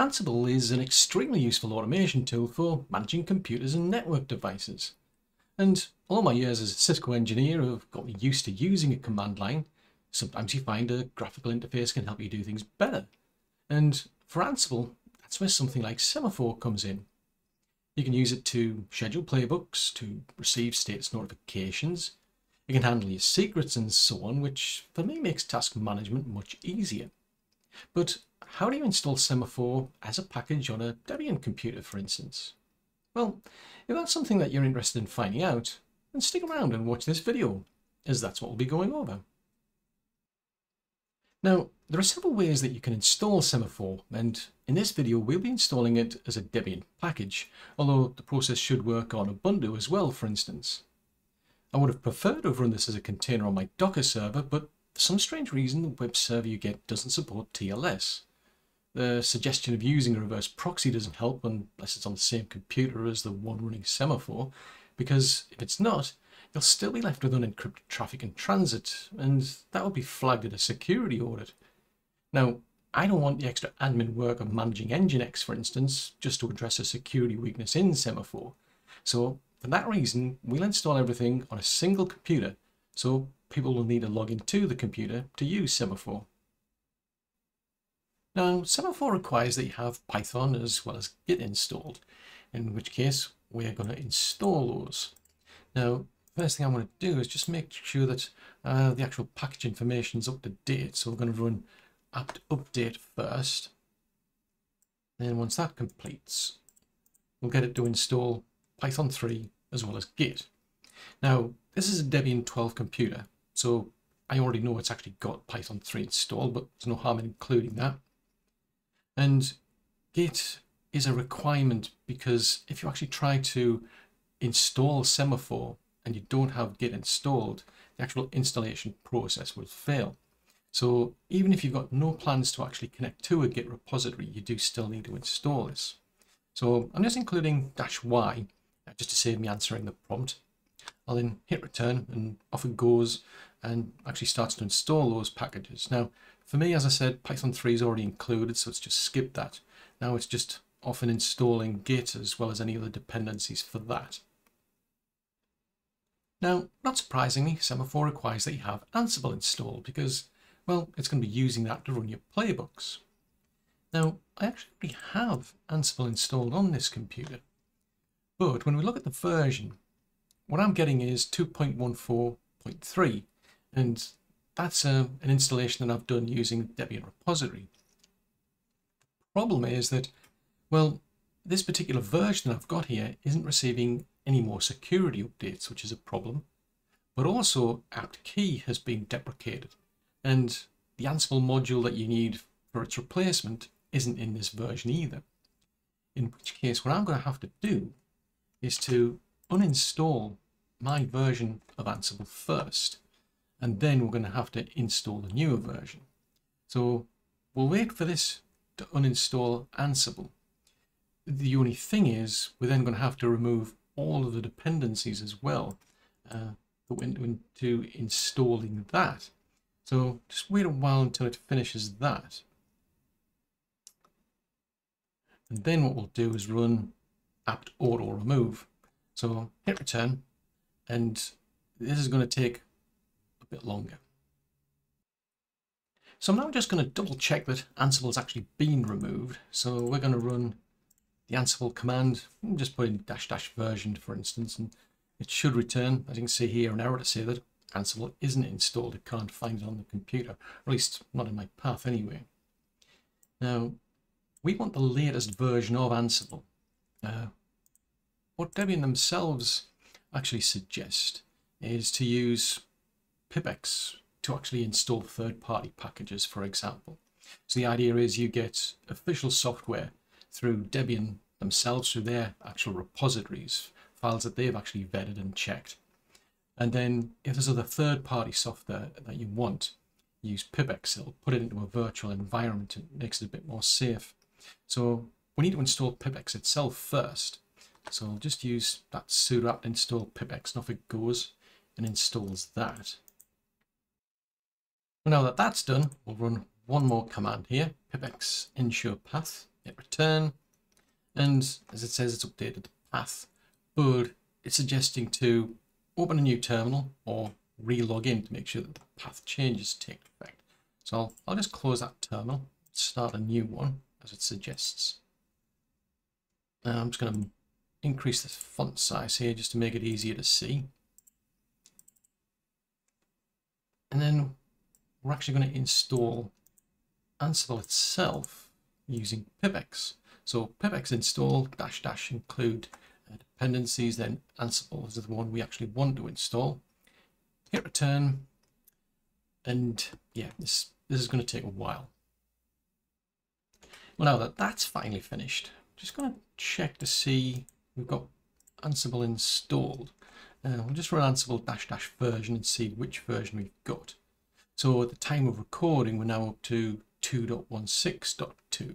Ansible is an extremely useful automation tool for managing computers and network devices. And all my years as a Cisco engineer have got me used to using a command line. Sometimes you find a graphical interface can help you do things better. And for Ansible, that's where something like Semaphore comes in. You can use it to schedule playbooks, to receive status notifications. You can handle your secrets and so on, which for me makes task management much easier. But how do you install Semaphore as a package on a Debian computer, for instance? Well, if that's something that you're interested in finding out, then stick around and watch this video, as that's what we'll be going over. Now, there are several ways that you can install Semaphore, and in this video we'll be installing it as a Debian package, although the process should work on Ubuntu as well, for instance. I would have preferred to have run this as a container on my Docker server, but for some strange reason the web server you get doesn't support TLS. The suggestion of using a reverse proxy doesn't help unless it's on the same computer as the one running Semaphore, because if it's not, you'll still be left with unencrypted traffic in transit, and that will be flagged at a security audit. Now, I don't want the extra admin work of managing Nginx, for instance, just to address a security weakness in Semaphore. So for that reason, we'll install everything on a single computer, so people will need to log into the computer to use Semaphore. Now, Semaphore requires that you have Python as well as Git installed, in which case we're going to install those. Now, first thing I want to do is just make sure that uh, the actual package information is up to date. So we're going to run apt update first. Then once that completes, we'll get it to install Python 3 as well as Git. Now, this is a Debian 12 computer, so I already know it's actually got Python 3 installed, but there's no harm in including that. And Git is a requirement because if you actually try to install Semaphore and you don't have Git installed, the actual installation process will fail. So even if you've got no plans to actually connect to a Git repository, you do still need to install this. So I'm just including dash Y uh, just to save me answering the prompt. I'll then hit return and off it goes and actually starts to install those packages. Now, for me, as I said, Python 3 is already included, so it's just skip that. Now it's just often installing Git as well as any other dependencies for that. Now, not surprisingly, Semaphore requires that you have Ansible installed because, well, it's going to be using that to run your playbooks. Now, I actually have Ansible installed on this computer, but when we look at the version, what I'm getting is 2.14.3, and that's uh, an installation that I've done using Debian repository. The problem is that, well, this particular version I've got here isn't receiving any more security updates, which is a problem. But also apt-key has been deprecated and the Ansible module that you need for its replacement isn't in this version either. In which case what I'm going to have to do is to uninstall my version of Ansible first and then we're going to have to install the newer version. So we'll wait for this to uninstall Ansible. The only thing is we're then going to have to remove all of the dependencies as well uh, that went into installing that. So just wait a while until it finishes that. And then what we'll do is run apt auto remove. So hit return and this is going to take bit longer. So I'm now just going to double check that Ansible's actually been removed. So we're going to run the Ansible command, just put in dash dash version for instance, and it should return, as you can see here, an error to say that Ansible isn't installed. It can't find it on the computer, at least not in my path anyway. Now, we want the latest version of Ansible. Uh, what Debian themselves actually suggest is to use pipx to actually install third-party packages, for example. So the idea is you get official software through Debian themselves, through their actual repositories, files that they've actually vetted and checked. And then if there's other third-party software that you want, use pipx. It'll put it into a virtual environment and makes it a bit more safe. So we need to install pipx itself first. So I'll just use that sudo apt install pipx and off it goes and installs that. Now that that's done, we'll run one more command here, pipx ensure path hit return. And as it says, it's updated the path, but it's suggesting to open a new terminal or re-log in to make sure that the path changes take effect. So I'll, I'll just close that terminal, start a new one as it suggests. Now I'm just going to increase the font size here just to make it easier to see. And then we're actually going to install Ansible itself using pipx. So pipx install dash dash include uh, dependencies, then Ansible is the one we actually want to install. Hit return, and yeah, this, this is going to take a while. Well, now that that's finally finished, just going to check to see we've got Ansible installed. Uh, we'll just run Ansible dash dash version and see which version we've got. So at the time of recording, we're now up to 2.16.2.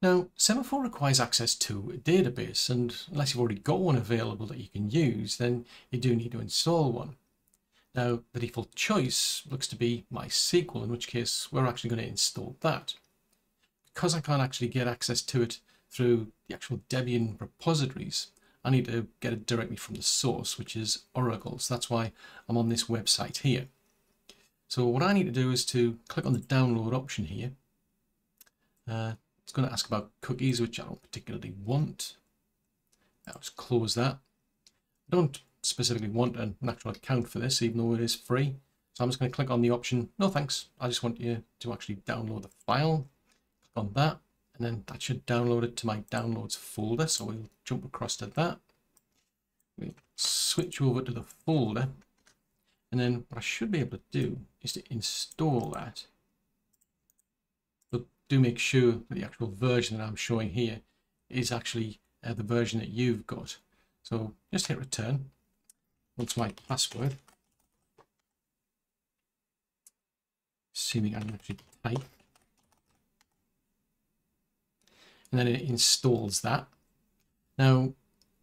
Now, Semaphore requires access to a database, and unless you've already got one available that you can use, then you do need to install one. Now, the default choice looks to be MySQL, in which case we're actually going to install that. Because I can't actually get access to it through the actual Debian repositories, I need to get it directly from the source, which is Oracle. So that's why I'm on this website here. So what I need to do is to click on the download option here. Uh, it's going to ask about cookies, which I don't particularly want. I'll just close that. I don't specifically want an actual account for this, even though it is free. So I'm just going to click on the option, no thanks, I just want you to actually download the file. Click on that, and then that should download it to my downloads folder. So we'll jump across to that. We'll switch over to the folder. And then what I should be able to do is to install that But do make sure that the actual version that I'm showing here is actually uh, the version that you've got. So just hit return. What's my password? Assuming I can actually type. And then it installs that. Now,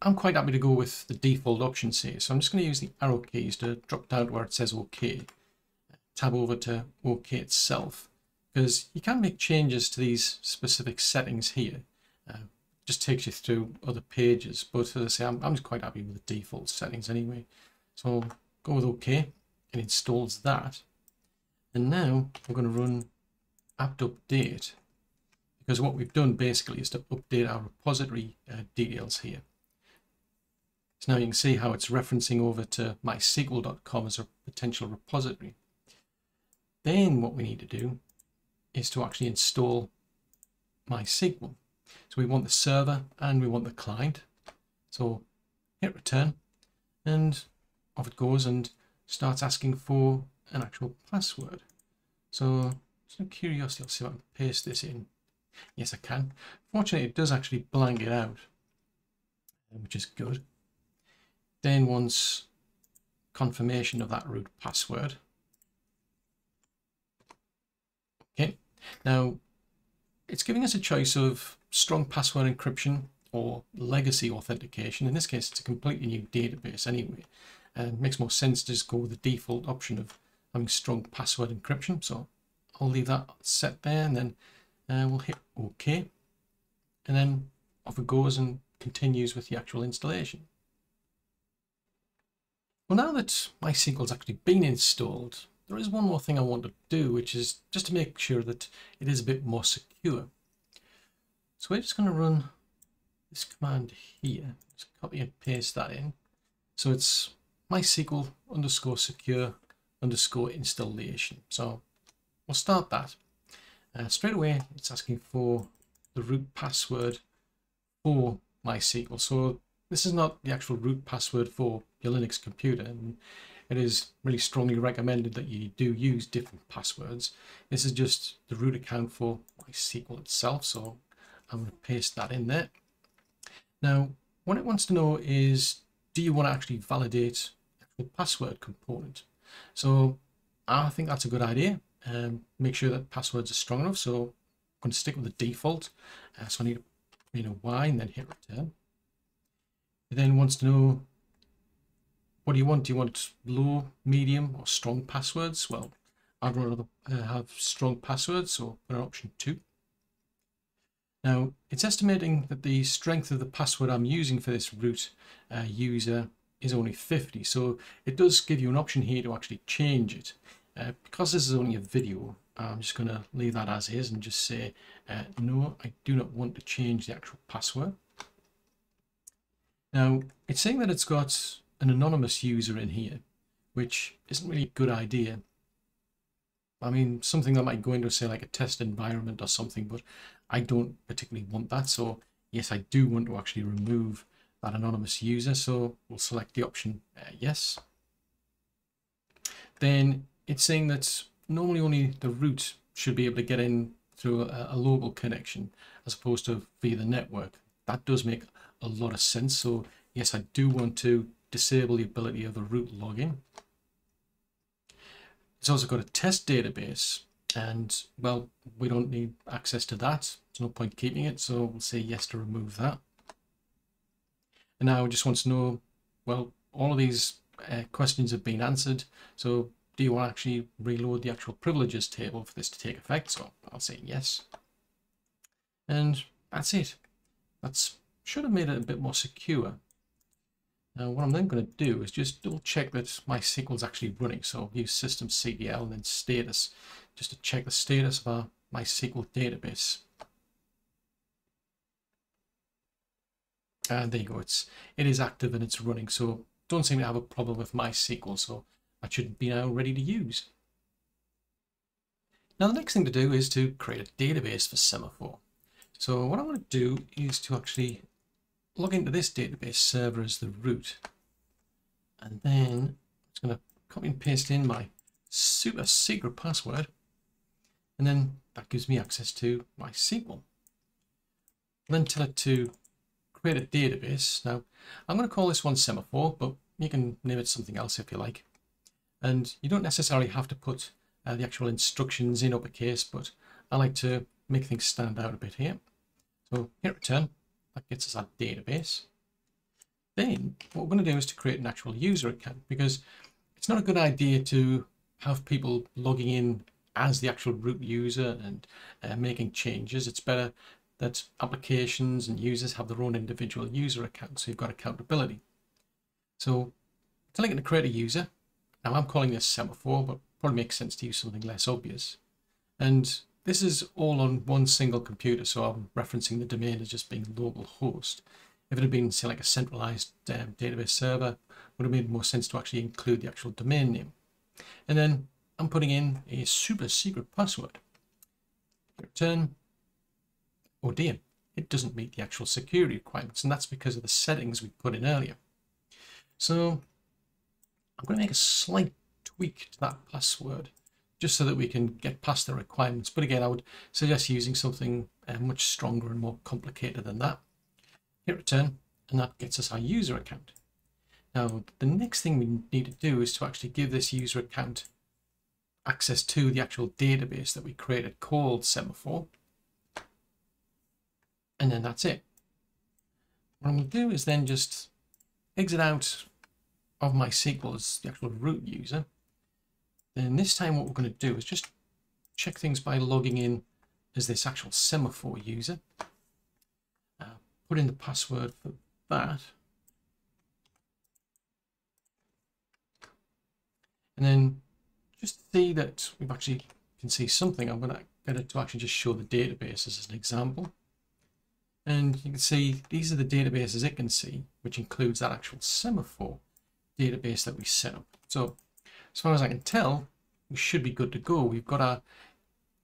I'm quite happy to go with the default options here. So I'm just going to use the arrow keys to drop down to where it says OK. Tab over to OK itself because you can make changes to these specific settings here. Uh, just takes you through other pages, but as I say, I'm, I'm just quite happy with the default settings anyway. So go with OK, it installs that. And now we're going to run apt update because what we've done basically is to update our repository uh, details here. So now you can see how it's referencing over to mysql.com as a potential repository. Then what we need to do is to actually install MySQL. So we want the server and we want the client. So hit return and off it goes and starts asking for an actual password. So just curiosity, I'll see if I can paste this in. Yes, I can. Fortunately, it does actually blank it out, uh, which is good. Then once confirmation of that root password, Okay, now it's giving us a choice of strong password encryption or legacy authentication. In this case, it's a completely new database anyway. And it makes more sense to just go with the default option of having strong password encryption. So I'll leave that set there and then uh, we'll hit OK. And then off it goes and continues with the actual installation. Well, now that MySQL's actually been installed, there is one more thing I want to do, which is just to make sure that it is a bit more secure. So we're just going to run this command here. Just copy and paste that in. So it's mysql underscore secure underscore installation. So we'll start that. Uh, straight away, it's asking for the root password for MySQL. So this is not the actual root password for your Linux computer. And it is really strongly recommended that you do use different passwords. This is just the root account for MySQL itself, so I'm going to paste that in there. Now, what it wants to know is, do you want to actually validate the password component? So I think that's a good idea. Um, make sure that passwords are strong enough. So I'm going to stick with the default. Uh, so I need to, you know, Y and then hit return. It then wants to know what do you want? Do you want low, medium, or strong passwords? Well, I'd rather uh, have strong passwords, so put an option 2. Now, it's estimating that the strength of the password I'm using for this root uh, user is only 50, so it does give you an option here to actually change it. Uh, because this is only a video, I'm just going to leave that as is and just say, uh, no, I do not want to change the actual password. Now, it's saying that it's got an anonymous user in here, which isn't really a good idea. I mean, something that might go into, say, like a test environment or something, but I don't particularly want that. So, yes, I do want to actually remove that anonymous user. So, we'll select the option uh, yes. Then it's saying that normally only the root should be able to get in through a, a local connection as opposed to via the network. That does make a lot of sense. So yes, I do want to disable the ability of the root login. It's also got a test database and well, we don't need access to that. There's no point keeping it. So we'll say yes to remove that. And now I just want to know, well, all of these uh, questions have been answered. So do you want to actually reload the actual privileges table for this to take effect? So I'll say yes. And that's it. That's should have made it a bit more secure. Now what I'm then going to do is just double check that MySQL is actually running. So I'll use systemctl and then status just to check the status of our MySQL database. And there you go, it's, it is active and it's running. So don't seem to have a problem with MySQL. So that should be now ready to use. Now the next thing to do is to create a database for Semaphore. So what I want to do is to actually log into this database server as the root. And then I'm just going to copy and paste in my super secret password. And then that gives me access to MySQL. Then tell it to create a database. Now, I'm going to call this one Semaphore, but you can name it something else if you like. And you don't necessarily have to put uh, the actual instructions in uppercase, but I like to make things stand out a bit here. So hit return, that gets us our database. Then what we're going to do is to create an actual user account because it's not a good idea to have people logging in as the actual root user and uh, making changes. It's better that applications and users have their own individual user accounts so you've got accountability. So telling it to create a user. Now I'm calling this semaphore, but probably makes sense to use something less obvious. And this is all on one single computer, so I'm referencing the domain as just being local host. If it had been, say, like a centralized um, database server, would have made more sense to actually include the actual domain name. And then I'm putting in a super secret password. Return, oh dear, it doesn't meet the actual security requirements, and that's because of the settings we put in earlier. So I'm going to make a slight tweak to that password just so that we can get past the requirements. But again, I would suggest using something uh, much stronger and more complicated than that. Hit return, and that gets us our user account. Now, the next thing we need to do is to actually give this user account access to the actual database that we created called Semaphore. And then that's it. What I'm going to do is then just exit out of MySQL as the actual root user then this time what we're going to do is just check things by logging in as this actual semaphore user. Uh, put in the password for that. And then just see that we've actually can see something. I'm going to get it to actually just show the databases as an example. And you can see these are the databases it can see, which includes that actual semaphore database that we set up. So as far as I can tell, we should be good to go. We've got our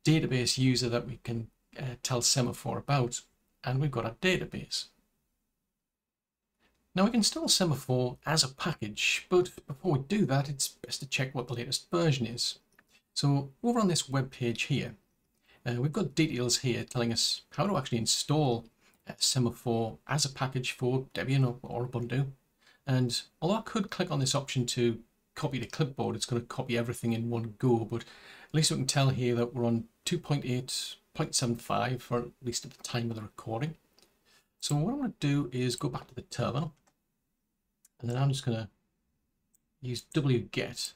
database user that we can uh, tell Semaphore about, and we've got our database. Now we can install Semaphore as a package, but before we do that, it's best to check what the latest version is. So over on this web page here, uh, we've got details here telling us how to actually install uh, Semaphore as a package for Debian or, or Ubuntu. And although I could click on this option to copy to clipboard, it's going to copy everything in one go. But at least we can tell here that we're on 2.8.75 for at least at the time of the recording. So what I'm going to do is go back to the terminal. And then I'm just going to use wget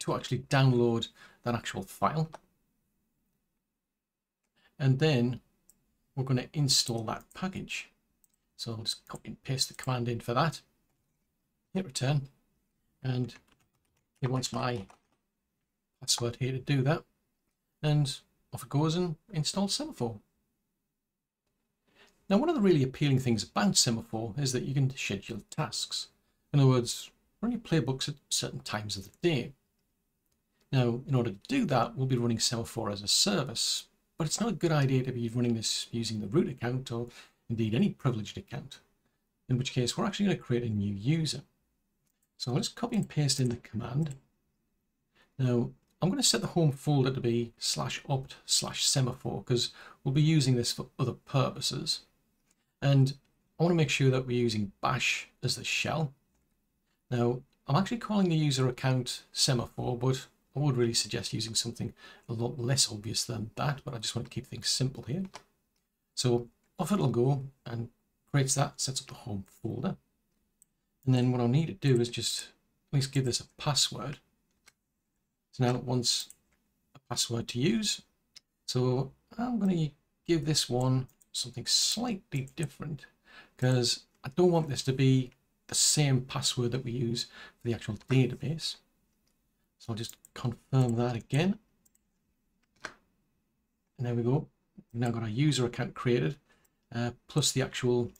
to actually download that actual file. And then we're going to install that package. So I'll just copy and paste the command in for that. Hit return. And it wants my password here to do that. And off it goes and install Semaphore. Now, one of the really appealing things about Semaphore is that you can schedule tasks. In other words, run your playbooks at certain times of the day. Now, in order to do that, we'll be running Semaphore as a service, but it's not a good idea to be running this using the root account or indeed any privileged account, in which case we're actually going to create a new user. So I'll just copy and paste in the command. Now, I'm going to set the home folder to be slash opt slash semaphore because we'll be using this for other purposes. And I want to make sure that we're using bash as the shell. Now, I'm actually calling the user account semaphore, but I would really suggest using something a lot less obvious than that, but I just want to keep things simple here. So off it'll go and creates that, sets up the home folder. And then what I'll need to do is just at least give this a password. So now it wants a password to use. So I'm going to give this one something slightly different because I don't want this to be the same password that we use for the actual database. So I'll just confirm that again. And there we go. We've now got our user account created, uh, plus the actual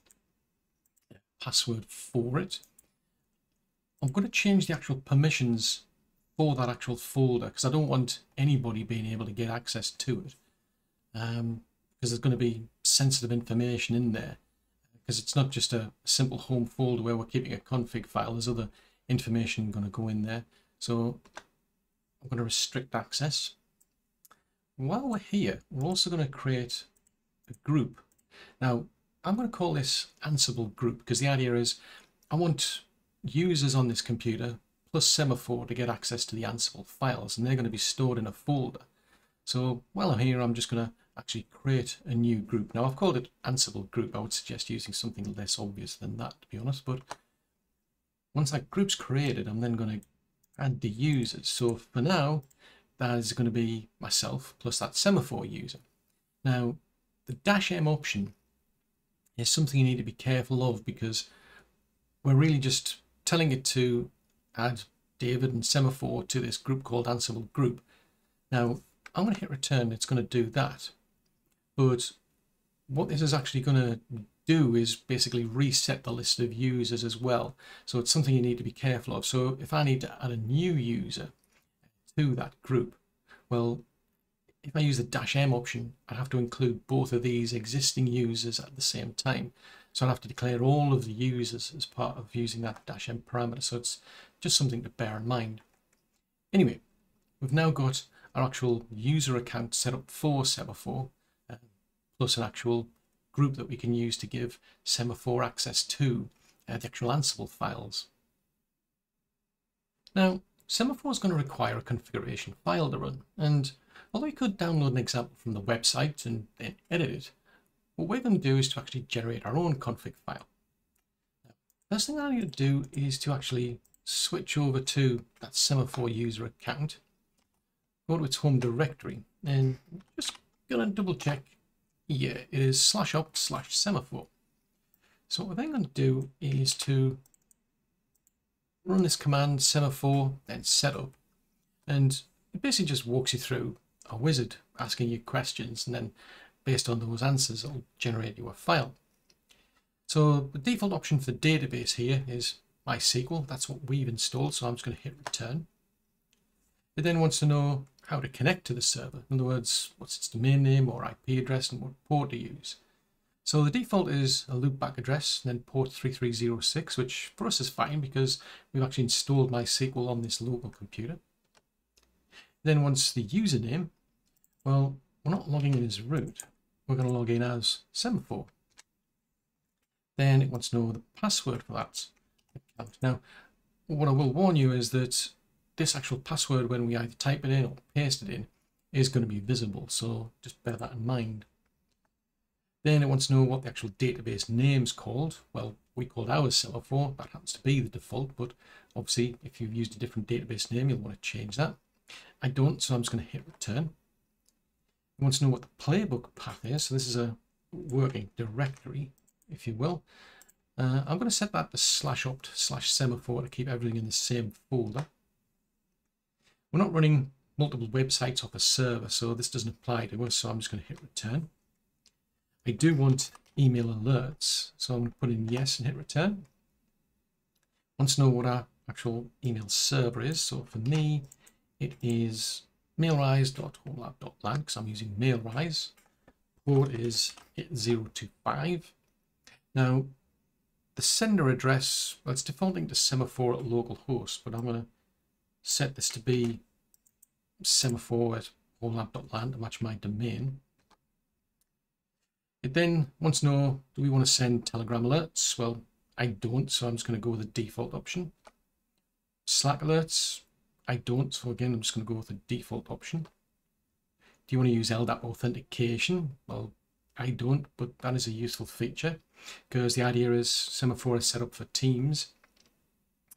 password for it. I'm going to change the actual permissions for that actual folder because I don't want anybody being able to get access to it. Um, because there's going to be sensitive information in there because it's not just a simple home folder where we're keeping a config file. There's other information going to go in there. So I'm going to restrict access. While we're here, we're also going to create a group. Now, I'm going to call this Ansible group because the idea is I want users on this computer plus Semaphore to get access to the Ansible files and they're going to be stored in a folder. So while I'm here, I'm just going to actually create a new group. Now I've called it Ansible group. I would suggest using something less obvious than that, to be honest. But once that group's created, I'm then going to add the users. So for now, that is going to be myself plus that semaphore user. Now, the dash M option is something you need to be careful of because we're really just telling it to add David and semaphore to this group called Ansible group. Now, I'm going to hit return. It's going to do that. But what this is actually going to do is basically reset the list of users as well. So it's something you need to be careful of. So if I need to add a new user to that group, well, if I use the dash M option, I have to include both of these existing users at the same time. So I'll have to declare all of the users as part of using that dash M parameter. So it's just something to bear in mind. Anyway, we've now got our actual user account set up for Semaphore plus an actual group that we can use to give Semaphore access to uh, the actual Ansible files. Now, Semaphore is going to require a configuration file to run, and although you could download an example from the website and then edit it, what we're going to do is to actually generate our own config file. Now, first thing I need to do is to actually switch over to that Semaphore user account, go to its home directory, and just going to double check yeah, it is slash opt slash semaphore. So what we're then going to do is to run this command semaphore, then setup, and it basically just walks you through a wizard asking you questions, and then based on those answers, it'll generate you a file. So the default option for the database here is MySQL. That's what we've installed, so I'm just going to hit return. It then wants to know how to connect to the server. In other words, what's its domain name or IP address and what port to use. So the default is a loopback address and then port 3306, which for us is fine because we've actually installed MySQL on this local computer. Then once the username, well, we're not logging in as root. We're going to log in as semaphore. Then it wants to know the password for that account. Now, what I will warn you is that this actual password, when we either type it in or paste it in, is going to be visible. So just bear that in mind. Then it wants to know what the actual database name's called. Well, we called ours semaphore. That happens to be the default, but obviously if you've used a different database name, you'll want to change that. I don't, so I'm just going to hit return. You want to know what the playbook path is. So this is a working directory, if you will. Uh, I'm going to set that to slash opt slash semaphore to keep everything in the same folder. We're not running multiple websites off a server, so this doesn't apply to us, so I'm just going to hit return. I do want email alerts, so I'm going to put in yes and hit return. Want to know what our actual email server is, so for me, it is mailrise.homelab.land because I'm using Mailrise. Port is 8025. Now, the sender address, well, it's defaulting to semaphore at localhost, but I'm going to set this to be semaphore at homelab.land to match my domain. It then wants to know, do we want to send Telegram alerts? Well, I don't, so I'm just going to go with the default option. Slack alerts, I don't, so again, I'm just going to go with the default option. Do you want to use LDAP authentication? Well, I don't, but that is a useful feature because the idea is Semaphore is set up for teams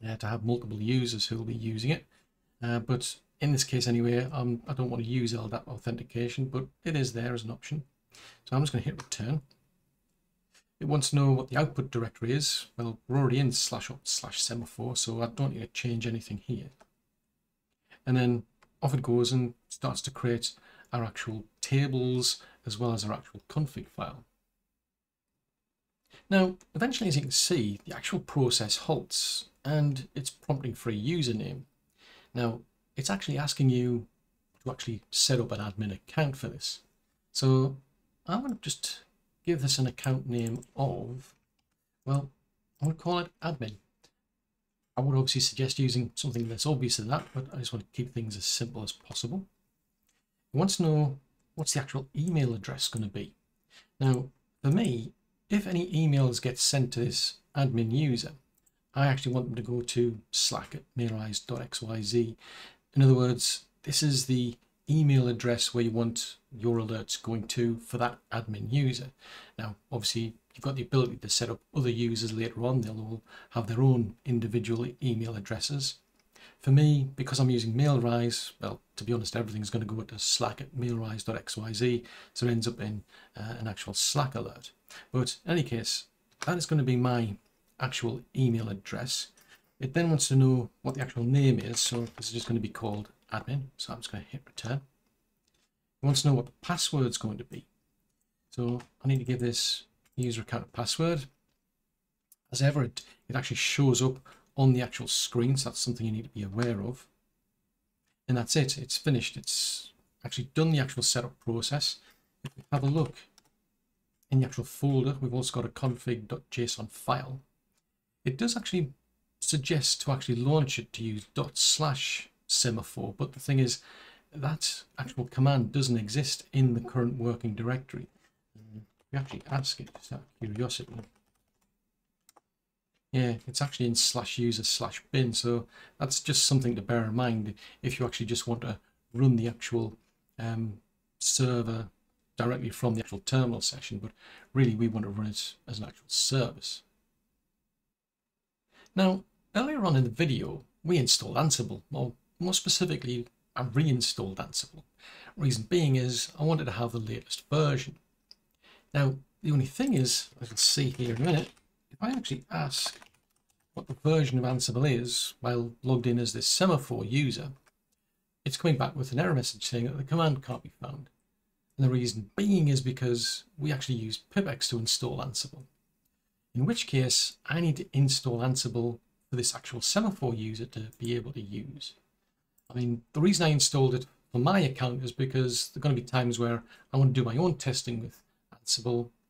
uh, to have multiple users who will be using it. Uh, but in this case anyway, um, I don't want to use LDAP authentication, but it is there as an option. So I'm just going to hit return. It wants to know what the output directory is. Well, we're already in slash opt slash semaphore, so I don't need to change anything here. And then off it goes and starts to create our actual tables as well as our actual config file. Now, eventually, as you can see, the actual process halts and it's prompting for a username. Now, it's actually asking you to actually set up an admin account for this. So I'm going to just give this an account name of, well, I'm going to call it admin. I would obviously suggest using something less obvious than that, but I just want to keep things as simple as possible. You want to know what's the actual email address going to be. Now, for me, if any emails get sent to this admin user, I actually want them to go to slack at. In other words, this is the email address where you want your alerts going to for that admin user. Now, obviously, you've got the ability to set up other users later on. They'll all have their own individual email addresses. For me, because I'm using Mailrise, well, to be honest, everything's going to go to slack at mailrise.xyz, so it ends up in uh, an actual Slack alert. But in any case, that is going to be my actual email address. It then wants to know what the actual name is, so this is just going to be called admin, so I'm just going to hit return. It wants to know what the password's going to be. So I need to give this user account password. As ever, it, it actually shows up on the actual screen, so that's something you need to be aware of. And that's it, it's finished. It's actually done the actual setup process. If we have a look in the actual folder, we've also got a config.json file. It does actually suggest to actually launch it to use dot slash semaphore, but the thing is, that actual command doesn't exist in the current working directory. We actually ask it, just out of curiosity. Yeah, it's actually in slash user slash bin, so that's just something to bear in mind if you actually just want to run the actual um, server directly from the actual terminal session, but really we want to run it as an actual service. Now, earlier on in the video, we installed Ansible, or more specifically, I reinstalled Ansible. Reason being is I wanted to have the latest version. Now, the only thing is, I you'll see here in a minute, if I actually ask what the version of Ansible is while logged in as this semaphore user, it's coming back with an error message saying that the command can't be found. And the reason being is because we actually use pipx to install Ansible. In which case, I need to install Ansible for this actual semaphore user to be able to use. I mean, the reason I installed it for my account is because there are going to be times where I want to do my own testing with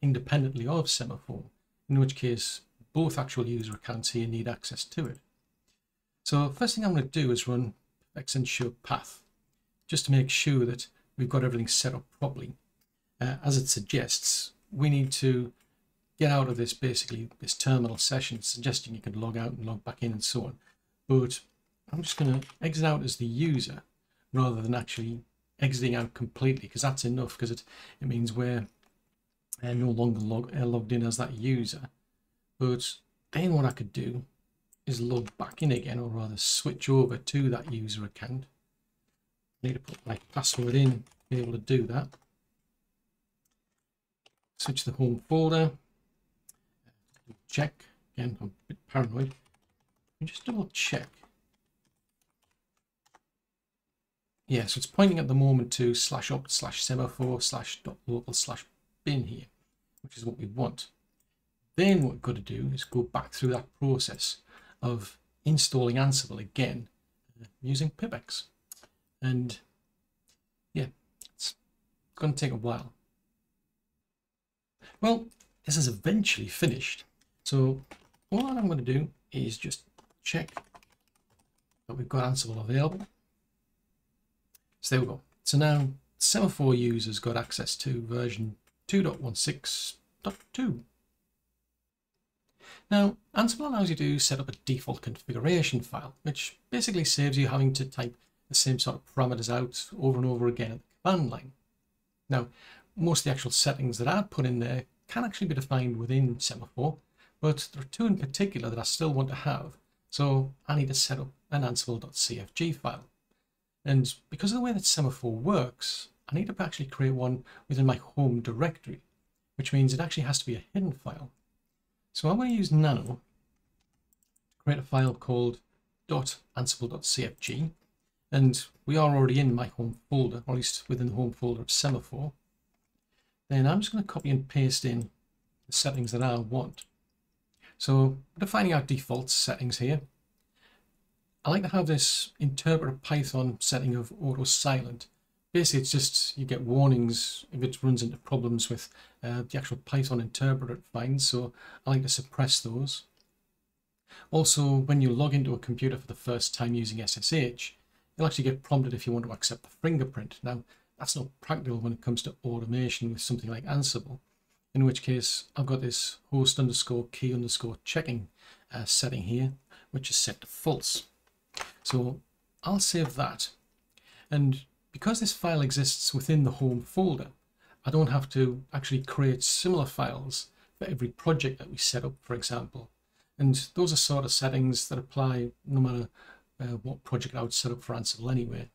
Independently of Semaphore, in which case both actual user accounts here need access to it. So first thing I'm going to do is run ensure path, just to make sure that we've got everything set up properly. Uh, as it suggests, we need to get out of this basically this terminal session, suggesting you can log out and log back in and so on. But I'm just going to exit out as the user rather than actually exiting out completely because that's enough because it, it means we're uh, no longer log, uh, logged in as that user. But then what I could do is log back in again, or rather switch over to that user account. I need to put my password in be able to do that. Switch the home folder. Check. Again, I'm a bit paranoid. Just double check. Yeah, so it's pointing at the moment to slash opt slash semaphore slash dot local slash bin here, which is what we want. Then what we've got to do is go back through that process of installing Ansible again uh, using pipx. And yeah, it's going to take a while. Well, this is eventually finished. So all I'm going to do is just check that we've got Ansible available. So there we go. So now Semaphore users got access to version 2.16.2. Now, Ansible allows you to set up a default configuration file, which basically saves you having to type the same sort of parameters out over and over again at the command line. Now, most of the actual settings that I've put in there can actually be defined within Semaphore, but there are two in particular that I still want to have, so I need to set up an ansible.cfg file. And because of the way that Semaphore works, I need to actually create one within my home directory, which means it actually has to be a hidden file. So I'm going to use nano to create a file called .ansible.cfg, and we are already in my home folder, or at least within the home folder of Semaphore. Then I'm just going to copy and paste in the settings that I want. So defining our default settings here. I like to have this interpreter Python setting of auto silent. Basically, it's just you get warnings if it runs into problems with uh, the actual Python interpreter it finds. So I like to suppress those. Also, when you log into a computer for the first time using SSH, you'll actually get prompted if you want to accept the fingerprint. Now, that's not practical when it comes to automation with something like Ansible, in which case I've got this host underscore key underscore checking uh, setting here, which is set to false. So I'll save that. And because this file exists within the home folder, I don't have to actually create similar files for every project that we set up, for example. And those are sort of settings that apply no matter uh, what project I would set up for Ansible anyway.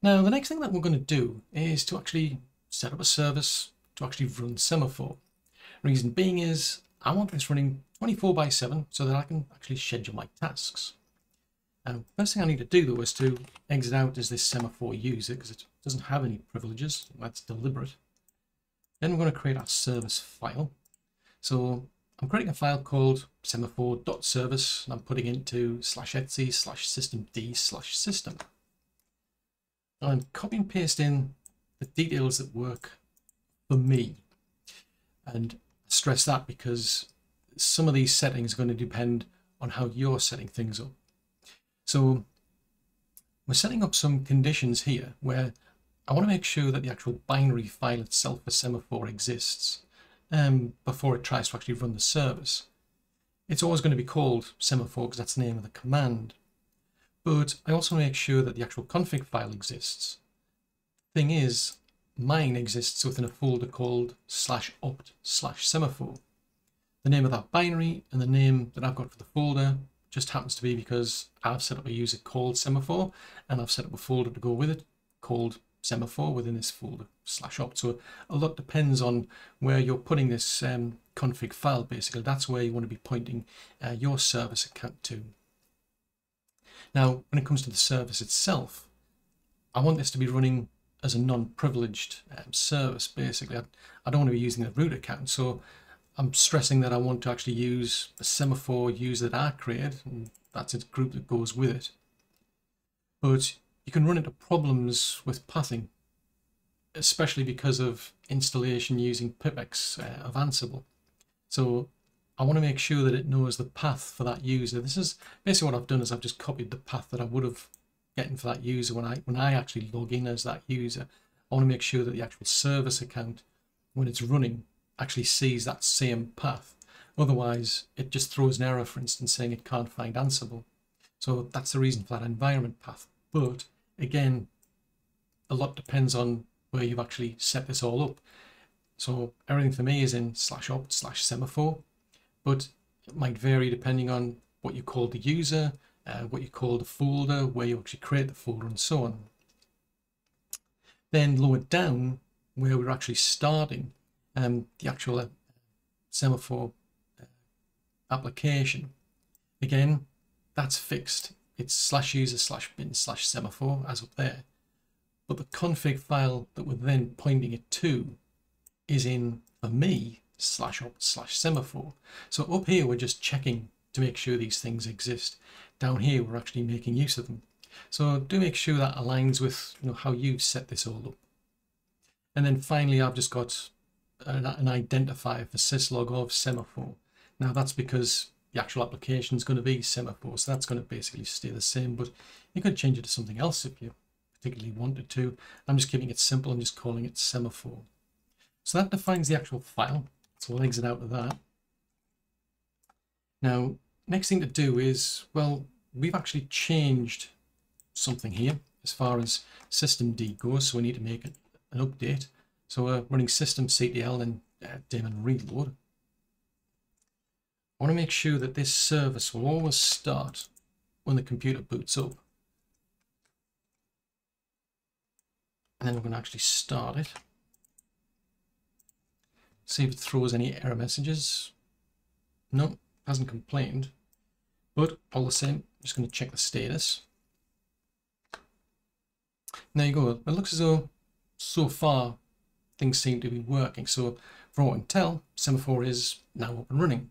Now, the next thing that we're going to do is to actually set up a service to actually run Semaphore. Reason being is I want this running 24 by 7 so that I can actually schedule my tasks. Now, first thing I need to do though is to exit out as this semaphore user because it doesn't have any privileges. That's deliberate. Then we're going to create our service file. So I'm creating a file called semaphore.service and I'm putting it into slash etc slash systemd slash system. I'm copy and paste in the details that work for me. And stress that because some of these settings are going to depend on how you're setting things up. So we're setting up some conditions here where I want to make sure that the actual binary file itself for semaphore exists um, before it tries to actually run the service. It's always going to be called semaphore because that's the name of the command. But I also want to make sure that the actual config file exists. Thing is, mine exists within a folder called slash opt slash semaphore. The name of that binary and the name that I've got for the folder just happens to be because I've set up a user called semaphore and I've set up a folder to go with it called semaphore within this folder slash opt. So a lot depends on where you're putting this um, config file basically. That's where you want to be pointing uh, your service account to. Now, when it comes to the service itself, I want this to be running as a non-privileged um, service, basically. I, I don't want to be using the root account, so I'm stressing that I want to actually use a semaphore user that I created, and that's a group that goes with it. But you can run into problems with pathing, especially because of installation using pipx uh, of Ansible. So I want to make sure that it knows the path for that user. This is basically what I've done is I've just copied the path that I would have gotten for that user when I when I actually log in as that user. I want to make sure that the actual service account, when it's running, actually sees that same path. Otherwise, it just throws an error, for instance, saying it can't find Ansible. So that's the reason for that environment path. But again, a lot depends on where you've actually set this all up. So everything for me is in slash opt slash semaphore, but it might vary depending on what you call the user, uh, what you call the folder, where you actually create the folder and so on. Then lower down, where we're actually starting um, the actual uh, semaphore uh, application, again, that's fixed. It's slash user slash bin slash semaphore as up there. But the config file that we're then pointing it to is in, for me, slash opt slash semaphore. So up here, we're just checking to make sure these things exist. Down here, we're actually making use of them. So do make sure that aligns with you know, how you set this all up. And then finally, I've just got an, identifier for syslog of semaphore. Now that's because the actual application is going to be semaphore, so that's going to basically stay the same, but you could change it to something else if you particularly wanted to. I'm just keeping it simple, I'm just calling it semaphore. So that defines the actual file. So we'll exit out of that. Now, next thing to do is, well, we've actually changed something here as far as systemd goes, so we need to make an update. So we're running systemctl and uh, daemon reload. I want to make sure that this service will always start when the computer boots up. And then we're going to actually start it. See if it throws any error messages. No, hasn't complained. But all the same, I'm just going to check the status. There you go. It looks as though so far things seem to be working. So I can tell, Semaphore is now up and running.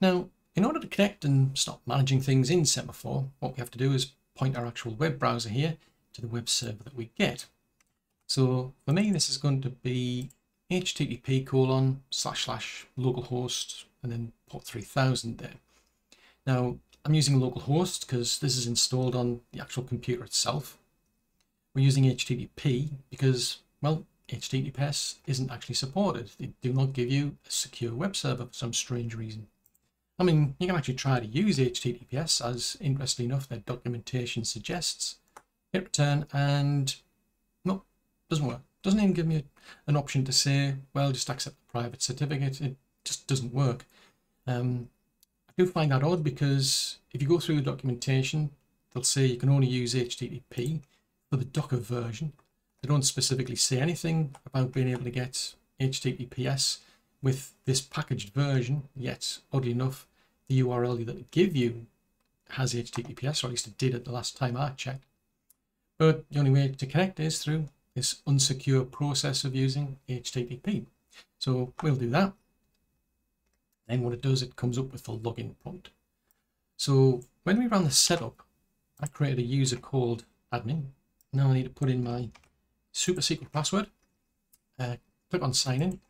Now, in order to connect and start managing things in Semaphore, what we have to do is point our actual web browser here to the web server that we get. So for me, this is going to be http colon slash slash localhost and then port 3000 there. Now, I'm using localhost because this is installed on the actual computer itself. We're using HTTP because, well, HTTPS isn't actually supported. They do not give you a secure web server for some strange reason. I mean, you can actually try to use HTTPS as, interestingly enough, their documentation suggests. Hit return and, no, doesn't work. Doesn't even give me an option to say, well, just accept the private certificate. It just doesn't work. Um, I do find that odd because if you go through the documentation, they'll say you can only use HTTP for the Docker version. They don't specifically say anything about being able to get HTTPS with this packaged version, yet oddly enough, the URL that they give you has HTTPS, or at least it did at the last time I checked. But the only way to connect is through this unsecure process of using HTTP. So we'll do that. Then what it does, it comes up with the login prompt. So when we ran the setup, I created a user called admin. Now I need to put in my super secret password. Uh, click on sign in.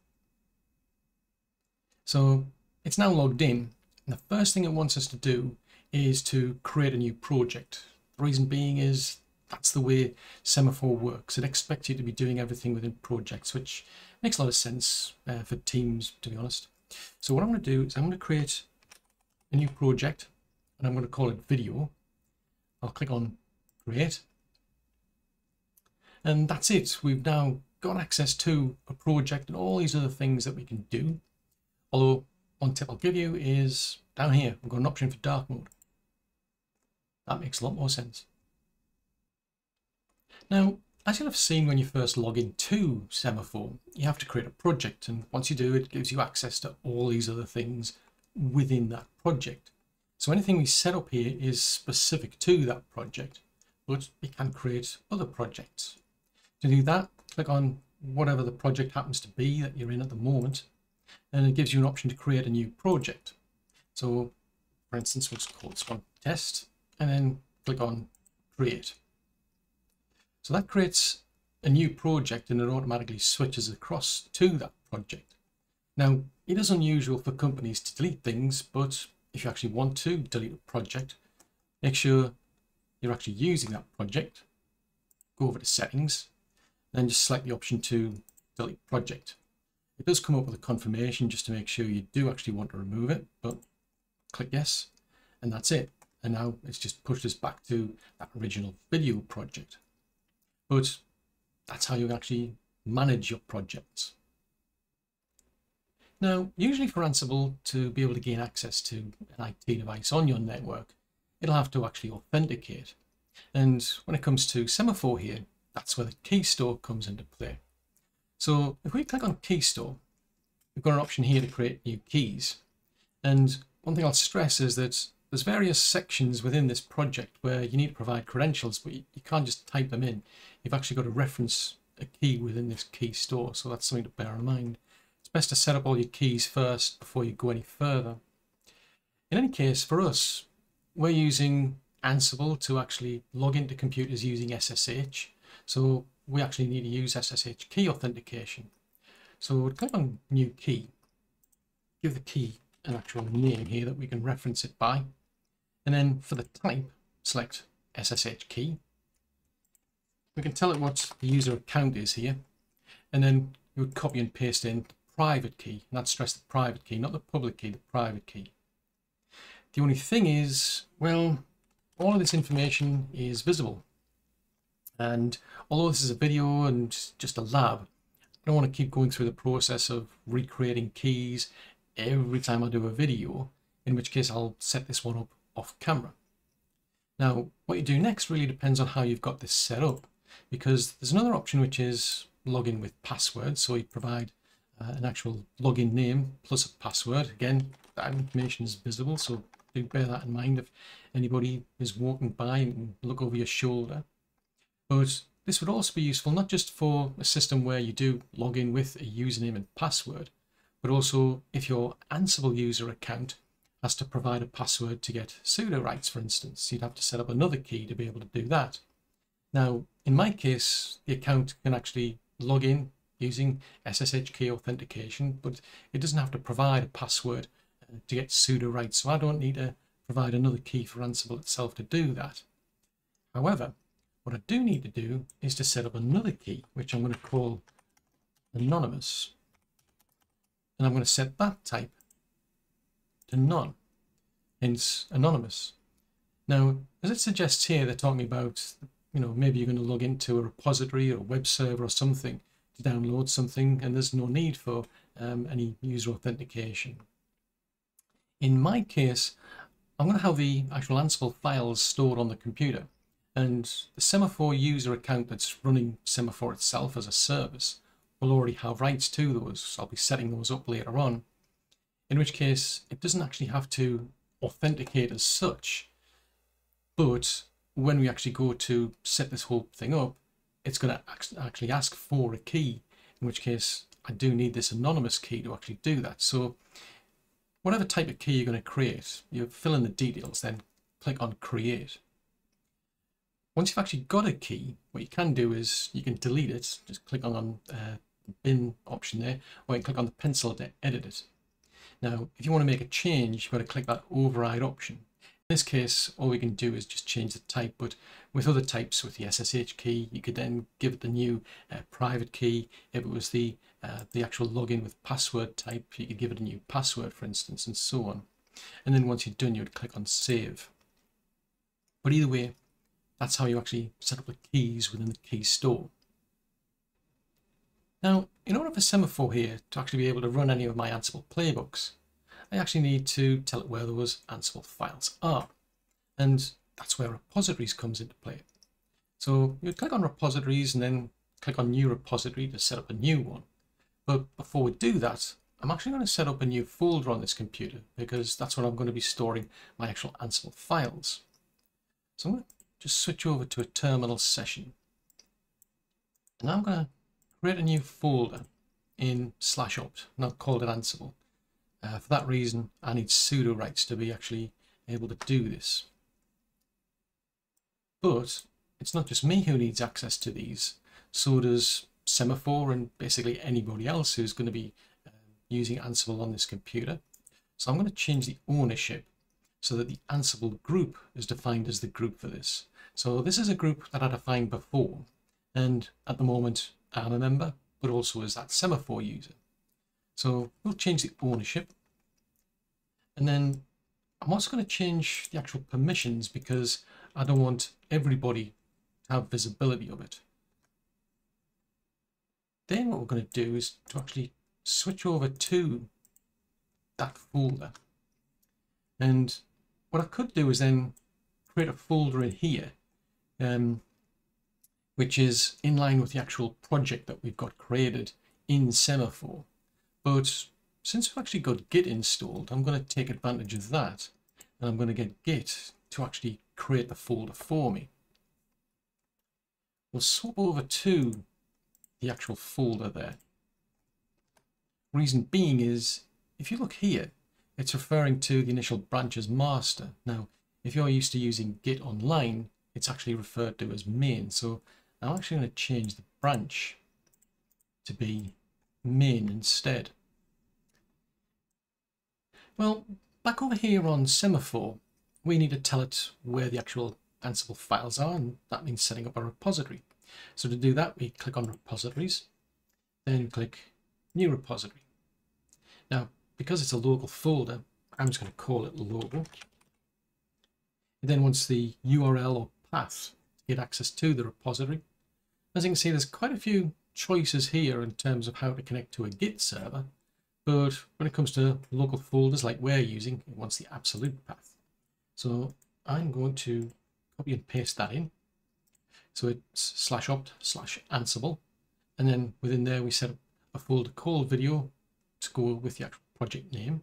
So it's now logged in. And the first thing it wants us to do is to create a new project. The reason being is that's the way Semaphore works. It expects you to be doing everything within projects, which makes a lot of sense uh, for teams, to be honest. So what I'm going to do is I'm going to create a new project and I'm going to call it video. I'll click on create. And that's it. We've now got access to a project and all these other things that we can do. Although one tip I'll give you is down here, we've got an option for dark mode. That makes a lot more sense. Now, as you'll have seen when you first log into Semaphore, you have to create a project. And once you do, it gives you access to all these other things within that project. So anything we set up here is specific to that project, but we can create other projects. To do that, click on whatever the project happens to be that you're in at the moment, and it gives you an option to create a new project. So for instance, just call this one test and then click on create. So that creates a new project and it automatically switches across to that project. Now, it is unusual for companies to delete things, but if you actually want to delete a project, make sure you're actually using that project. Go over to settings, then just select the option to delete project. It does come up with a confirmation just to make sure you do actually want to remove it, but click yes, and that's it. And now it's just pushed us back to that original video project. But that's how you actually manage your projects. Now, usually for Ansible to be able to gain access to an IT device on your network, it'll have to actually authenticate. And when it comes to Semaphore here, that's where the key store comes into play. So if we click on key store, we've got an option here to create new keys. And one thing I'll stress is that there's various sections within this project where you need to provide credentials, but you, can't just type them in. You've actually got to reference a key within this key store. So that's something to bear in mind. It's best to set up all your keys first before you go any further. In any case, for us, we're using Ansible to actually log into computers using SSH. So we actually need to use SSH key authentication. So we'll click on new key, give the key an actual name here that we can reference it by. And then for the type, select SSH key. We can tell it what the user account is here. And then you would copy and paste in the private key. And that's stress the private key, not the public key, the private key. The only thing is, well, all of this information is visible. And although this is a video and just a lab, I don't want to keep going through the process of recreating keys every time I do a video, in which case I'll set this one up off camera. Now, what you do next really depends on how you've got this set up, because there's another option which is login with password. So you provide uh, an actual login name plus a password. Again, that information is visible, so do bear that in mind if anybody is walking by and look over your shoulder. But this would also be useful not just for a system where you do log in with a username and password, but also if your Ansible user account has to provide a password to get sudo rights, for instance, you'd have to set up another key to be able to do that. Now, in my case, the account can actually log in using SSH key authentication, but it doesn't have to provide a password uh, to get sudo rights, so I don't need to provide another key for Ansible itself to do that. However, what I do need to do is to set up another key, which I'm going to call anonymous and I'm going to set that type to none, hence anonymous. Now, as it suggests here, they're talking about, you know, maybe you're going to log into a repository or a web server or something to download something, and there's no need for um, any user authentication. In my case, I'm going to have the actual Ansible files stored on the computer, and the Semaphore user account that's running Semaphore itself as a service will already have rights to those. I'll be setting those up later on. In which case, it doesn't actually have to authenticate as such. But when we actually go to set this whole thing up, it's going to actually ask for a key, in which case I do need this anonymous key to actually do that. So whatever type of key you're going to create, you fill in the details, then click on create. Once you've actually got a key, what you can do is you can delete it, just click on uh, bin option there, or you can click on the pencil to edit it. Now, if you want to make a change, you've got to click that override option. In this case, all we can do is just change the type, but with other types, with the SSH key, you could then give it the new uh, private key. If it was the, uh, the actual login with password type, you could give it a new password, for instance, and so on. And then once you're done, you would click on save. But either way, that's how you actually set up the keys within the key store. Now, in order for Semaphore here to actually be able to run any of my Ansible playbooks, I actually need to tell it where those Ansible files are. And that's where repositories comes into play. So you click on repositories and then click on new repository to set up a new one. But before we do that, I'm actually going to set up a new folder on this computer because that's where I'm going to be storing my actual Ansible files. So I'm going to just switch over to a terminal session. And I'm going to create a new folder in slash opt, not called it Ansible. Uh, for that reason, I need sudo rights to be actually able to do this. But it's not just me who needs access to these, so does Semaphore and basically anybody else who's going to be uh, using Ansible on this computer. So I'm going to change the ownership so that the Ansible group is defined as the group for this. So this is a group that I defined before, and at the moment I'm a member, but also as that semaphore user. So we'll change the ownership. And then I'm also going to change the actual permissions because I don't want everybody to have visibility of it. then what we're going to do is to actually switch over to that folder. And what I could do is then create a folder in here, um, which is in line with the actual project that we've got created in Semaphore. But since we've actually got Git installed, I'm going to take advantage of that. And I'm going to get Git to actually create the folder for me. We'll swap over to the actual folder there. Reason being is, if you look here, it's referring to the initial branch as master. Now, if you're used to using Git online, it's actually referred to as main. So I'm actually going to change the branch to be main instead. Well, back over here on Semaphore, we need to tell it where the actual Ansible files are, and that means setting up a repository. So to do that, we click on repositories, then click new repository. Now, because it's a local folder, I'm just going to call it local. It then once the URL or path to get access to the repository. As you can see, there's quite a few choices here in terms of how to connect to a Git server, but when it comes to local folders like we're using, it wants the absolute path. So I'm going to copy and paste that in. So it's slash opt slash Ansible. And then within there, we set up a folder called video to go with the actual project name.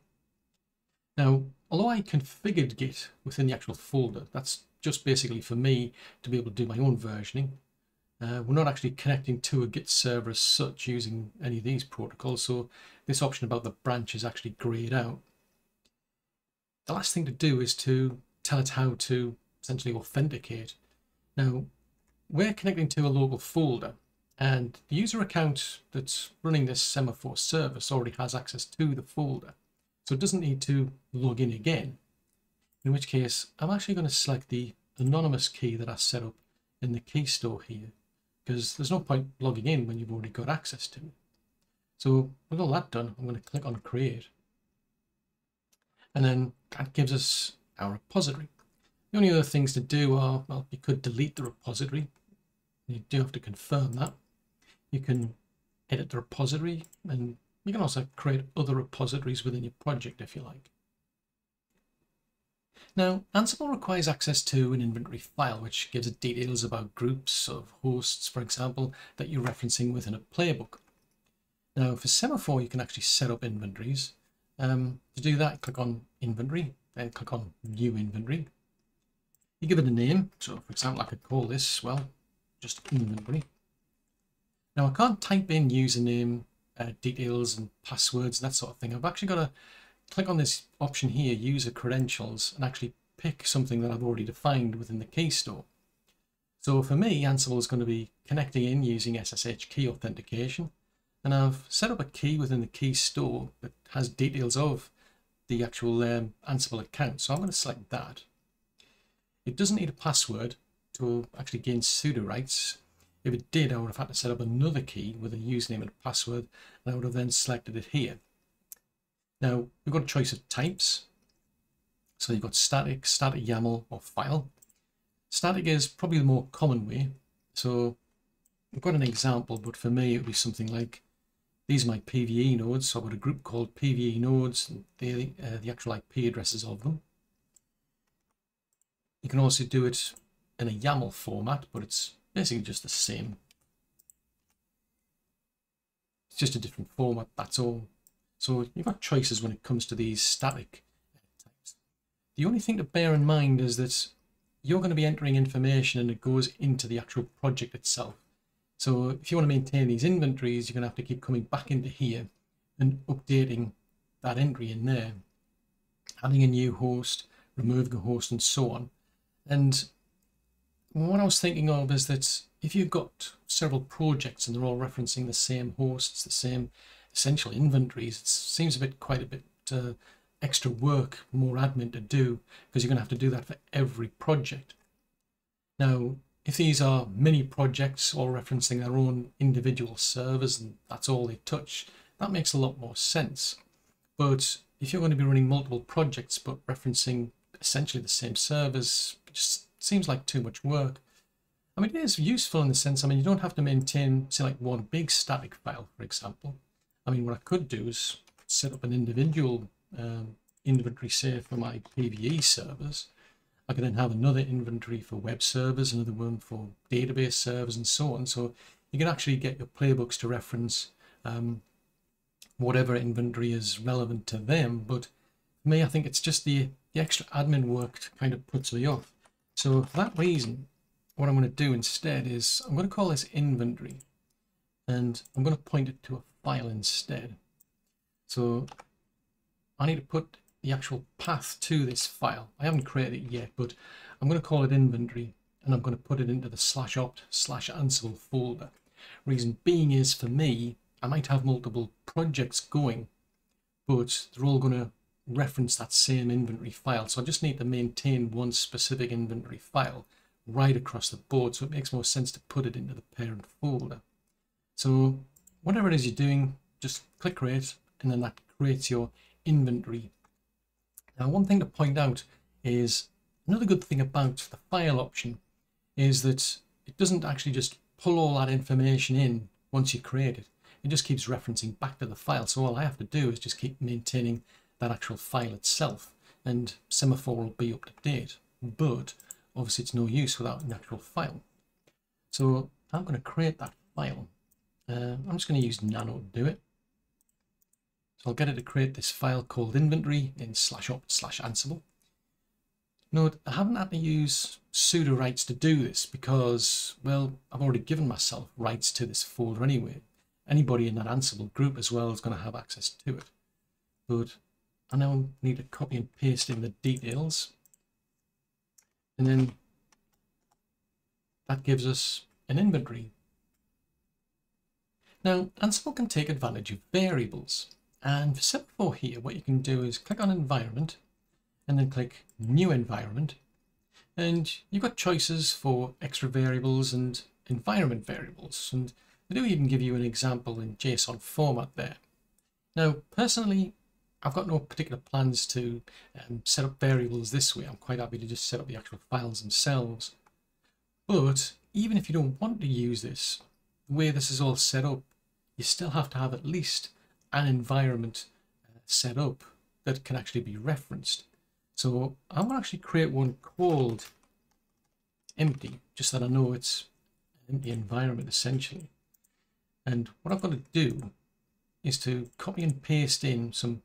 Now, although I configured Git within the actual folder, that's just basically for me to be able to do my own versioning. Uh, we're not actually connecting to a Git server as such using any of these protocols, so this option about the branch is actually grayed out. The last thing to do is to tell it how to essentially authenticate. Now, we're connecting to a local folder, and the user account that's running this Semaphore service already has access to the folder. So it doesn't need to log in again. In which case, I'm actually going to select the anonymous key that I set up in the key store here, because there's no point logging in when you've already got access to it. So with all that done, I'm going to click on create. And then that gives us our repository. The only other things to do are, well, you could delete the repository. You do have to confirm that. You can edit the repository and you can also create other repositories within your project if you like. Now, Ansible requires access to an inventory file, which gives it details about groups of hosts, for example, that you're referencing within a playbook. Now, for Semaphore, you can actually set up inventories. Um, to do that, click on Inventory, then click on New Inventory. You give it a name. So, for example, I could call this, well, just Inventory. Now I can't type in username uh, details and passwords and that sort of thing. I've actually got to click on this option here, user credentials, and actually pick something that I've already defined within the key store. So for me, Ansible is going to be connecting in using SSH key authentication. And I've set up a key within the key store that has details of the actual um, Ansible account. So I'm going to select that. It doesn't need a password to actually gain sudo rights. If it did, I would have had to set up another key with a username and password, and I would have then selected it here. Now, we've got a choice of types. So you've got static, static YAML, or file. Static is probably the more common way. So we've got an example, but for me, it would be something like, these are my PVE nodes. So I've got a group called PVE nodes, and the, uh, the actual IP addresses of them. You can also do it in a YAML format, but it's basically just the same. It's just a different format, that's all. So you've got choices when it comes to these static types. The only thing to bear in mind is that you're going to be entering information and it goes into the actual project itself. So if you want to maintain these inventories, you're going to have to keep coming back into here and updating that entry in there, adding a new host, removing a host and so on. And what I was thinking of is that if you've got several projects and they're all referencing the same hosts, the same essential inventories, it seems a bit quite a bit uh, extra work, more admin to do, because you're going to have to do that for every project. Now, if these are mini projects all referencing their own individual servers and that's all they touch, that makes a lot more sense. But if you're going to be running multiple projects but referencing essentially the same servers, it just seems like too much work. I mean, it is useful in the sense, I mean, you don't have to maintain, say, like one big static file, for example. I mean, what I could do is set up an individual um, inventory, say, for my PVE servers. I could then have another inventory for web servers, another one for database servers, and so on. So you can actually get your playbooks to reference um, whatever inventory is relevant to them. But for me, I think it's just the, the extra admin work kind of puts me off. So for that reason, what I'm going to do instead is I'm going to call this inventory and I'm going to point it to a file instead. So I need to put the actual path to this file. I haven't created it yet, but I'm going to call it inventory and I'm going to put it into the slash opt slash ansible folder. Reason being is for me, I might have multiple projects going, but they're all going to reference that same inventory file. So I just need to maintain one specific inventory file right across the board. So it makes more sense to put it into the parent folder. So whatever it is you're doing, just click create and then that creates your inventory. Now one thing to point out is another good thing about the file option is that it doesn't actually just pull all that information in once you create it. It just keeps referencing back to the file. So all I have to do is just keep maintaining that actual file itself and Semaphore will be up to date. But obviously it's no use without an actual file. So I'm going to create that file. Uh, I'm just going to use nano to do it. So I'll get it to create this file called inventory in slash opt slash ansible. Note, I haven't had to use sudo rights to do this because, well, I've already given myself rights to this folder anyway. Anybody in that Ansible group as well is going to have access to it. But I now need to copy and paste in the details. And then that gives us an inventory. Now, Ansible can take advantage of variables. And for Semaphore here, what you can do is click on Environment and then click New Environment. And you've got choices for extra variables and environment variables. And they do even give you an example in JSON format there. Now, personally, I've got no particular plans to um, set up variables this way. I'm quite happy to just set up the actual files themselves. But even if you don't want to use this, the way this is all set up, you still have to have at least an environment uh, set up that can actually be referenced. So I'm going to actually create one called empty, just that I know it's an empty environment essentially. And what I'm going to do is to copy and paste in some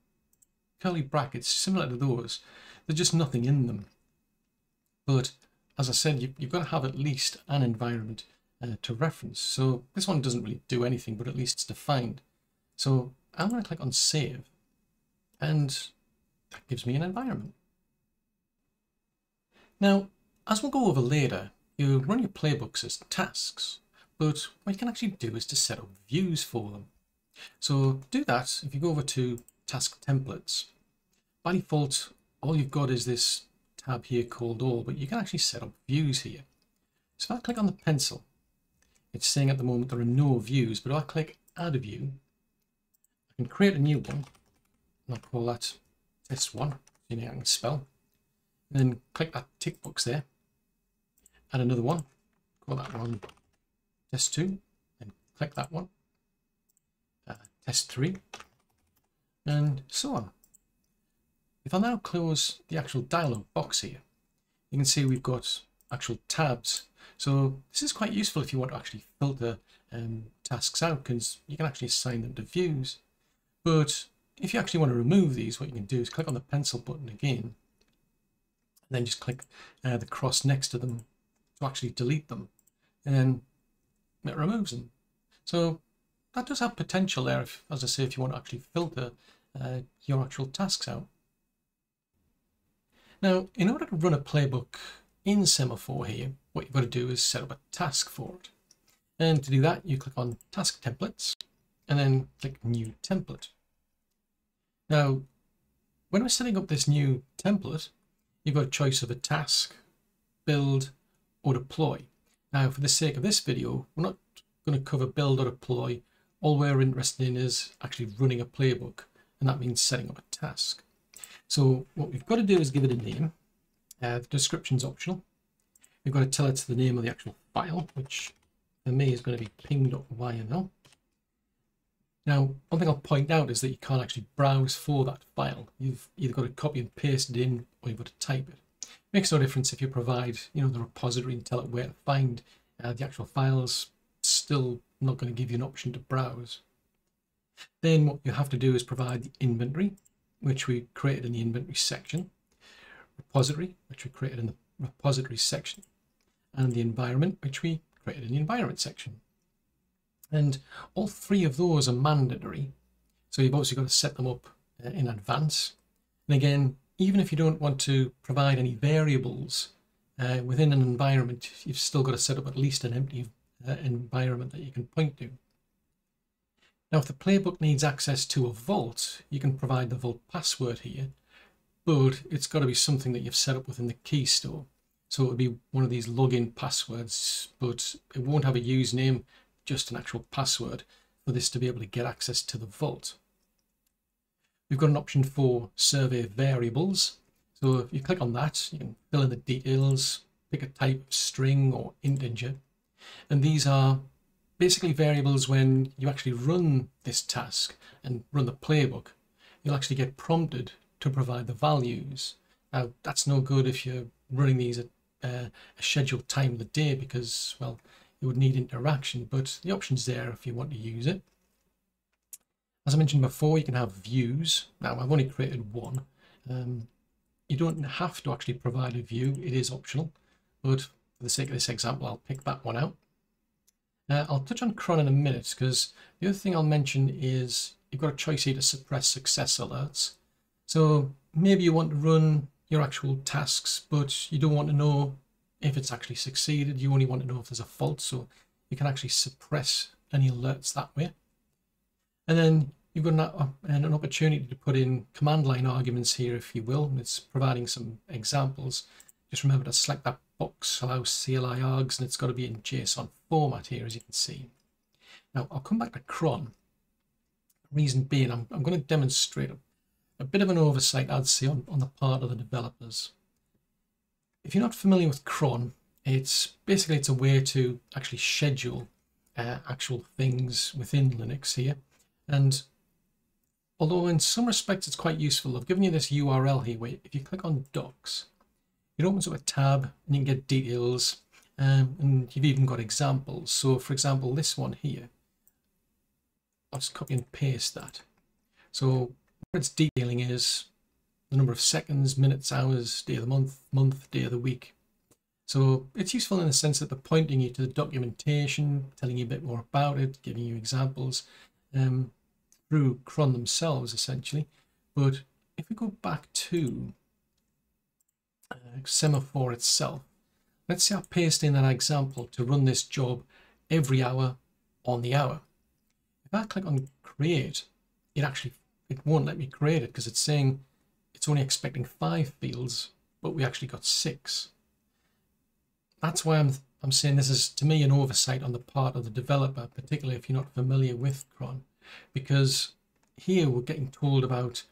curly brackets similar to those. There's just nothing in them. But as I said, you, have got to have at least an environment uh, to reference. So this one doesn't really do anything, but at least it's defined. So I'm going to click on save and that gives me an environment. Now, as we'll go over later, you run your playbooks as tasks, but what you can actually do is to set up views for them. So do that, if you go over to task templates. By default, all you've got is this tab here called all, but you can actually set up views here. So if I click on the pencil, it's saying at the moment there are no views, but if I click add a view, I can create a new one, and I'll call that test one, you know I can spell, and then click that tick box there, add another one, call that one test two, and click that one, uh, test three, and so on. If I now close the actual dialog box here, you can see we've got actual tabs. So this is quite useful if you want to actually filter um, tasks out because you can actually assign them to views. But if you actually want to remove these, what you can do is click on the pencil button again, and then just click uh, the cross next to them to actually delete them, and then it removes them. So that does have potential there, if, as I say, if you want to actually filter uh, your actual tasks out. Now, in order to run a playbook in Semaphore here, what you've got to do is set up a task for it. And to do that, you click on Task Templates, and then click New Template. Now, when we're setting up this new template, you've got a choice of a task, build, or deploy. Now, for the sake of this video, we're not going to cover build or deploy. All we're interested in is actually running a playbook and that means setting up a task. So what we've got to do is give it a name. Uh, the description's optional. We've got to tell it the name of the actual file, which for me is going to be ping.yml. Now, one thing I'll point out is that you can't actually browse for that file. You've either got to copy and paste it in or you've got to type it. it makes no difference if you provide, you know, the repository and tell it where to find uh, the actual files, still not going to give you an option to browse. Then what you have to do is provide the inventory, which we created in the inventory section, repository, which we created in the repository section, and the environment, which we created in the environment section. And all three of those are mandatory. So you've also got to set them up uh, in advance. And again, even if you don't want to provide any variables uh, within an environment, you've still got to set up at least an empty uh, environment that you can point to. Now, if the playbook needs access to a vault, you can provide the vault password here, but it's got to be something that you've set up within the key store. So it would be one of these login passwords, but it won't have a username, just an actual password for this to be able to get access to the vault. We've got an option for survey variables. So if you click on that, you can fill in the details, pick a type of string or integer. And these are basically variables when you actually run this task and run the playbook, you'll actually get prompted to provide the values. Now, that's no good if you're running these at uh, a scheduled time of the day because, well, you would need interaction, but the option's there if you want to use it. As I mentioned before, you can have views. Now, I've only created one. Um, you don't have to actually provide a view. It is optional, but for the sake of this example, I'll pick that one out. Uh, I'll touch on cron in a minute because the other thing I'll mention is you've got a choice here to suppress success alerts. So maybe you want to run your actual tasks, but you don't want to know if it's actually succeeded. You only want to know if there's a fault, so you can actually suppress any alerts that way. And then you've got an, uh, an opportunity to put in command line arguments here, if you will. It's providing some examples. Just remember to select that box, allow CLI args, and it's got to be in JSON format here, as you can see. Now, I'll come back to cron. Reason being, I'm, I'm going to demonstrate a, a bit of an oversight, I'd say, on, on the part of the developers. If you're not familiar with cron, it's basically it's a way to actually schedule uh, actual things within Linux here. And although in some respects it's quite useful, I've given you this URL here where if you click on docs, it opens up a tab and you can get details um, and you've even got examples. So for example, this one here, I'll just copy and paste that. So it's detailing is the number of seconds, minutes, hours, day of the month, month, day of the week. So it's useful in the sense that they're pointing you to the documentation, telling you a bit more about it, giving you examples um, through cron themselves, essentially. But if we go back to uh, semaphore itself. Let's say I paste in that example to run this job every hour on the hour. If I click on create, it actually it won't let me create it because it's saying it's only expecting five fields, but we actually got six. That's why I'm I'm saying this is to me an oversight on the part of the developer, particularly if you're not familiar with cron, because here we're getting told about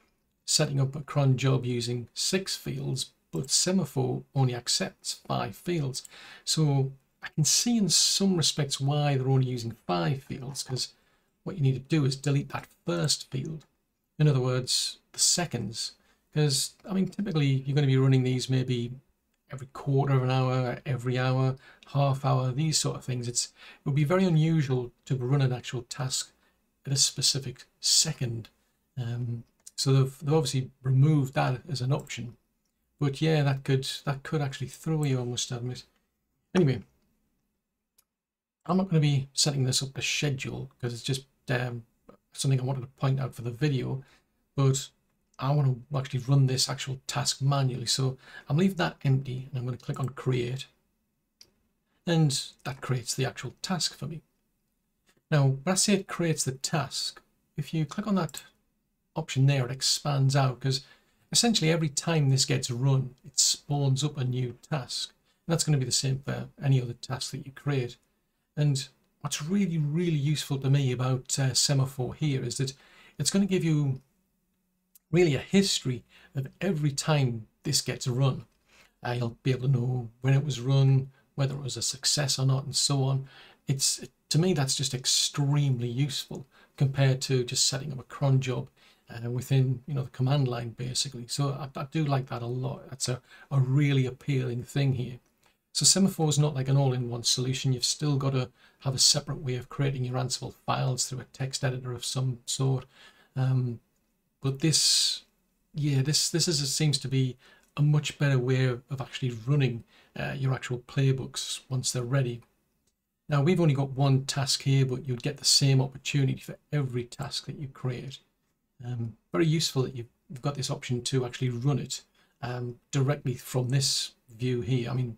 setting up a cron job using six fields, but Semaphore only accepts five fields. So I can see in some respects why they're only using five fields, because what you need to do is delete that first field. In other words, the seconds. Because, I mean, typically you're going to be running these maybe every quarter of an hour, every hour, half hour, these sort of things. It's, it would be very unusual to run an actual task at a specific second. Um, so they've, they've obviously removed that as an option. But yeah, that could that could actually throw you, I must admit. Anyway, I'm not going to be setting this up a schedule because it's just um, something I wanted to point out for the video, but I want to actually run this actual task manually. So I'm leaving that empty and I'm going to click on create and that creates the actual task for me. Now, when I say it creates the task, if you click on that option there, it expands out because Essentially, every time this gets run, it spawns up a new task. And that's going to be the same for any other task that you create. And what's really, really useful to me about uh, Semaphore here is that it's going to give you really a history of every time this gets run. Uh, you'll be able to know when it was run, whether it was a success or not, and so on. It's to me that's just extremely useful compared to just setting up a cron job uh, within you know the command line basically. So I, I do like that a lot. That's a, a really appealing thing here. So Semaphore is not like an all-in-one solution. You've still got to have a separate way of creating your Ansible files through a text editor of some sort. Um, but this, yeah, this this is seems to be a much better way of, of actually running uh, your actual playbooks once they're ready. Now we've only got one task here, but you'd get the same opportunity for every task that you create. Um, very useful that you've, got this option to actually run it um, directly from this view here. I mean,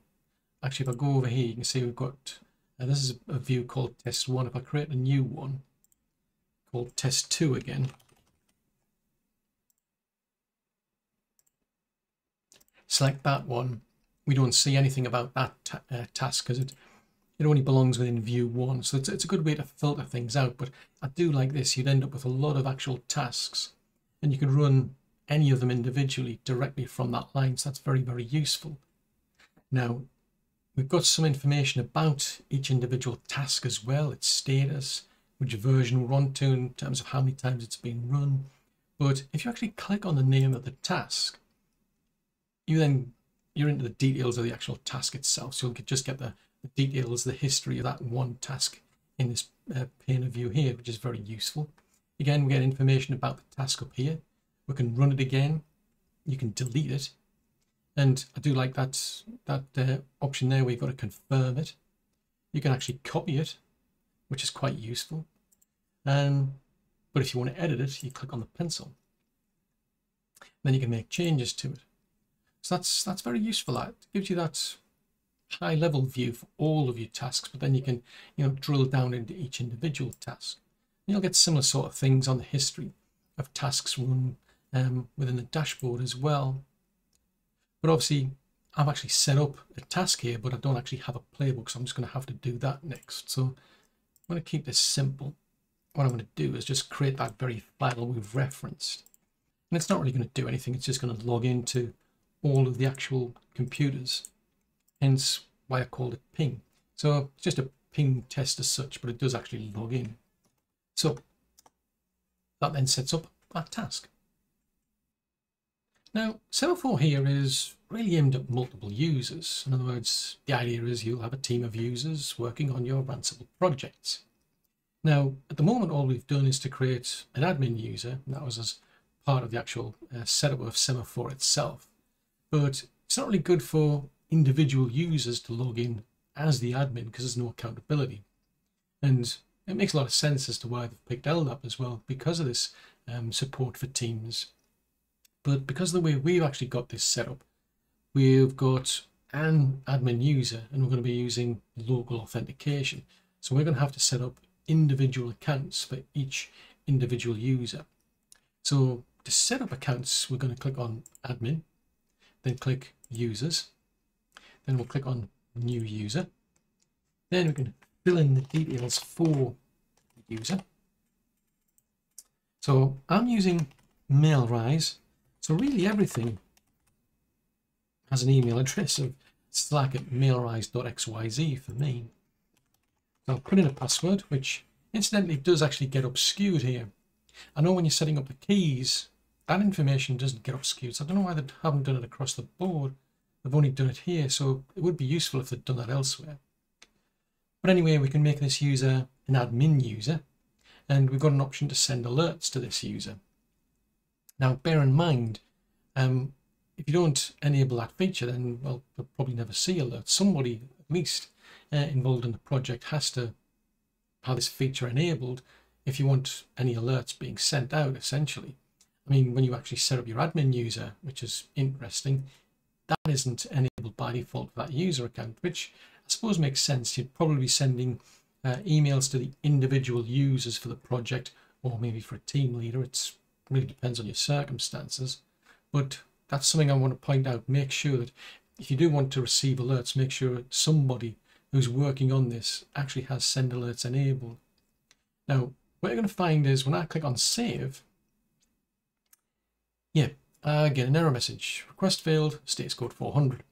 actually, if I go over here, you can see we've got, uh, this is a view called test one. If I create a new one called test two again, select that one, we don't see anything about that ta uh, task because it, it only belongs within view one. So it's, it's a good way to filter things out. But I do like this. You'd end up with a lot of actual tasks and you can run any of them individually directly from that line. So that's very, very useful. Now, We've got some information about each individual task as well, its status, which version we're on to in terms of how many times it's been run. But if you actually click on the name of the task, you then you're into the details of the actual task itself. So you'll just get the, the details, the history of that one task in this uh, pane of view here, which is very useful. Again, we get information about the task up here. We can run it again. You can delete it and I do like that, that uh, option there where you've got to confirm it. You can actually copy it, which is quite useful. Um, but if you want to edit it, you click on the pencil. Then you can make changes to it. So that's that's very useful. That gives you that high level view for all of your tasks, but then you can you know drill down into each individual task. And you'll get similar sort of things on the history of tasks run um, within the dashboard as well. But obviously, I've actually set up a task here, but I don't actually have a playbook, so I'm just going to have to do that next. So I'm going to keep this simple. What I'm going to do is just create that very file we've referenced. And it's not really going to do anything. It's just going to log into all of the actual computers. Hence why I called it ping. So it's just a ping test as such, but it does actually log in. So that then sets up that task. Now, Semaphore here is really aimed at multiple users. In other words, the idea is you'll have a team of users working on your Ansible projects. Now, at the moment, all we've done is to create an admin user. that was as part of the actual uh, setup of Semaphore itself. But it's not really good for individual users to log in as the admin because there's no accountability. And it makes a lot of sense as to why they've picked LDAP as well because of this um, support for teams but because of the way we've actually got this set up, we've got an admin user and we're going to be using local authentication. So we're going to have to set up individual accounts for each individual user. So to set up accounts, we're going to click on admin, then click users, then we'll click on new user. Then we can fill in the details for the user. So I'm using Mailrise so really everything has an email address of slack at mailrise.xyz for me. So I'll put in a password, which incidentally does actually get obscured here. I know when you're setting up the keys, that information doesn't get obscured. So I don't know why they haven't done it across the board. They've only done it here, so it would be useful if they'd done that elsewhere. But anyway, we can make this user an admin user, and we've got an option to send alerts to this user. Now, bear in mind, um, if you don't enable that feature, then, well, you'll probably never see alerts. Somebody, at least, uh, involved in the project has to have this feature enabled if you want any alerts being sent out, essentially. I mean, when you actually set up your admin user, which is interesting, that isn't enabled by default for that user account, which I suppose makes sense. You'd probably be sending uh, emails to the individual users for the project, or maybe for a team leader. It's really depends on your circumstances. But that's something I want to point out. Make sure that if you do want to receive alerts, make sure somebody who's working on this actually has send alerts enabled. Now, what you're going to find is when I click on save, yeah, I get an error message. Request failed, status code 400.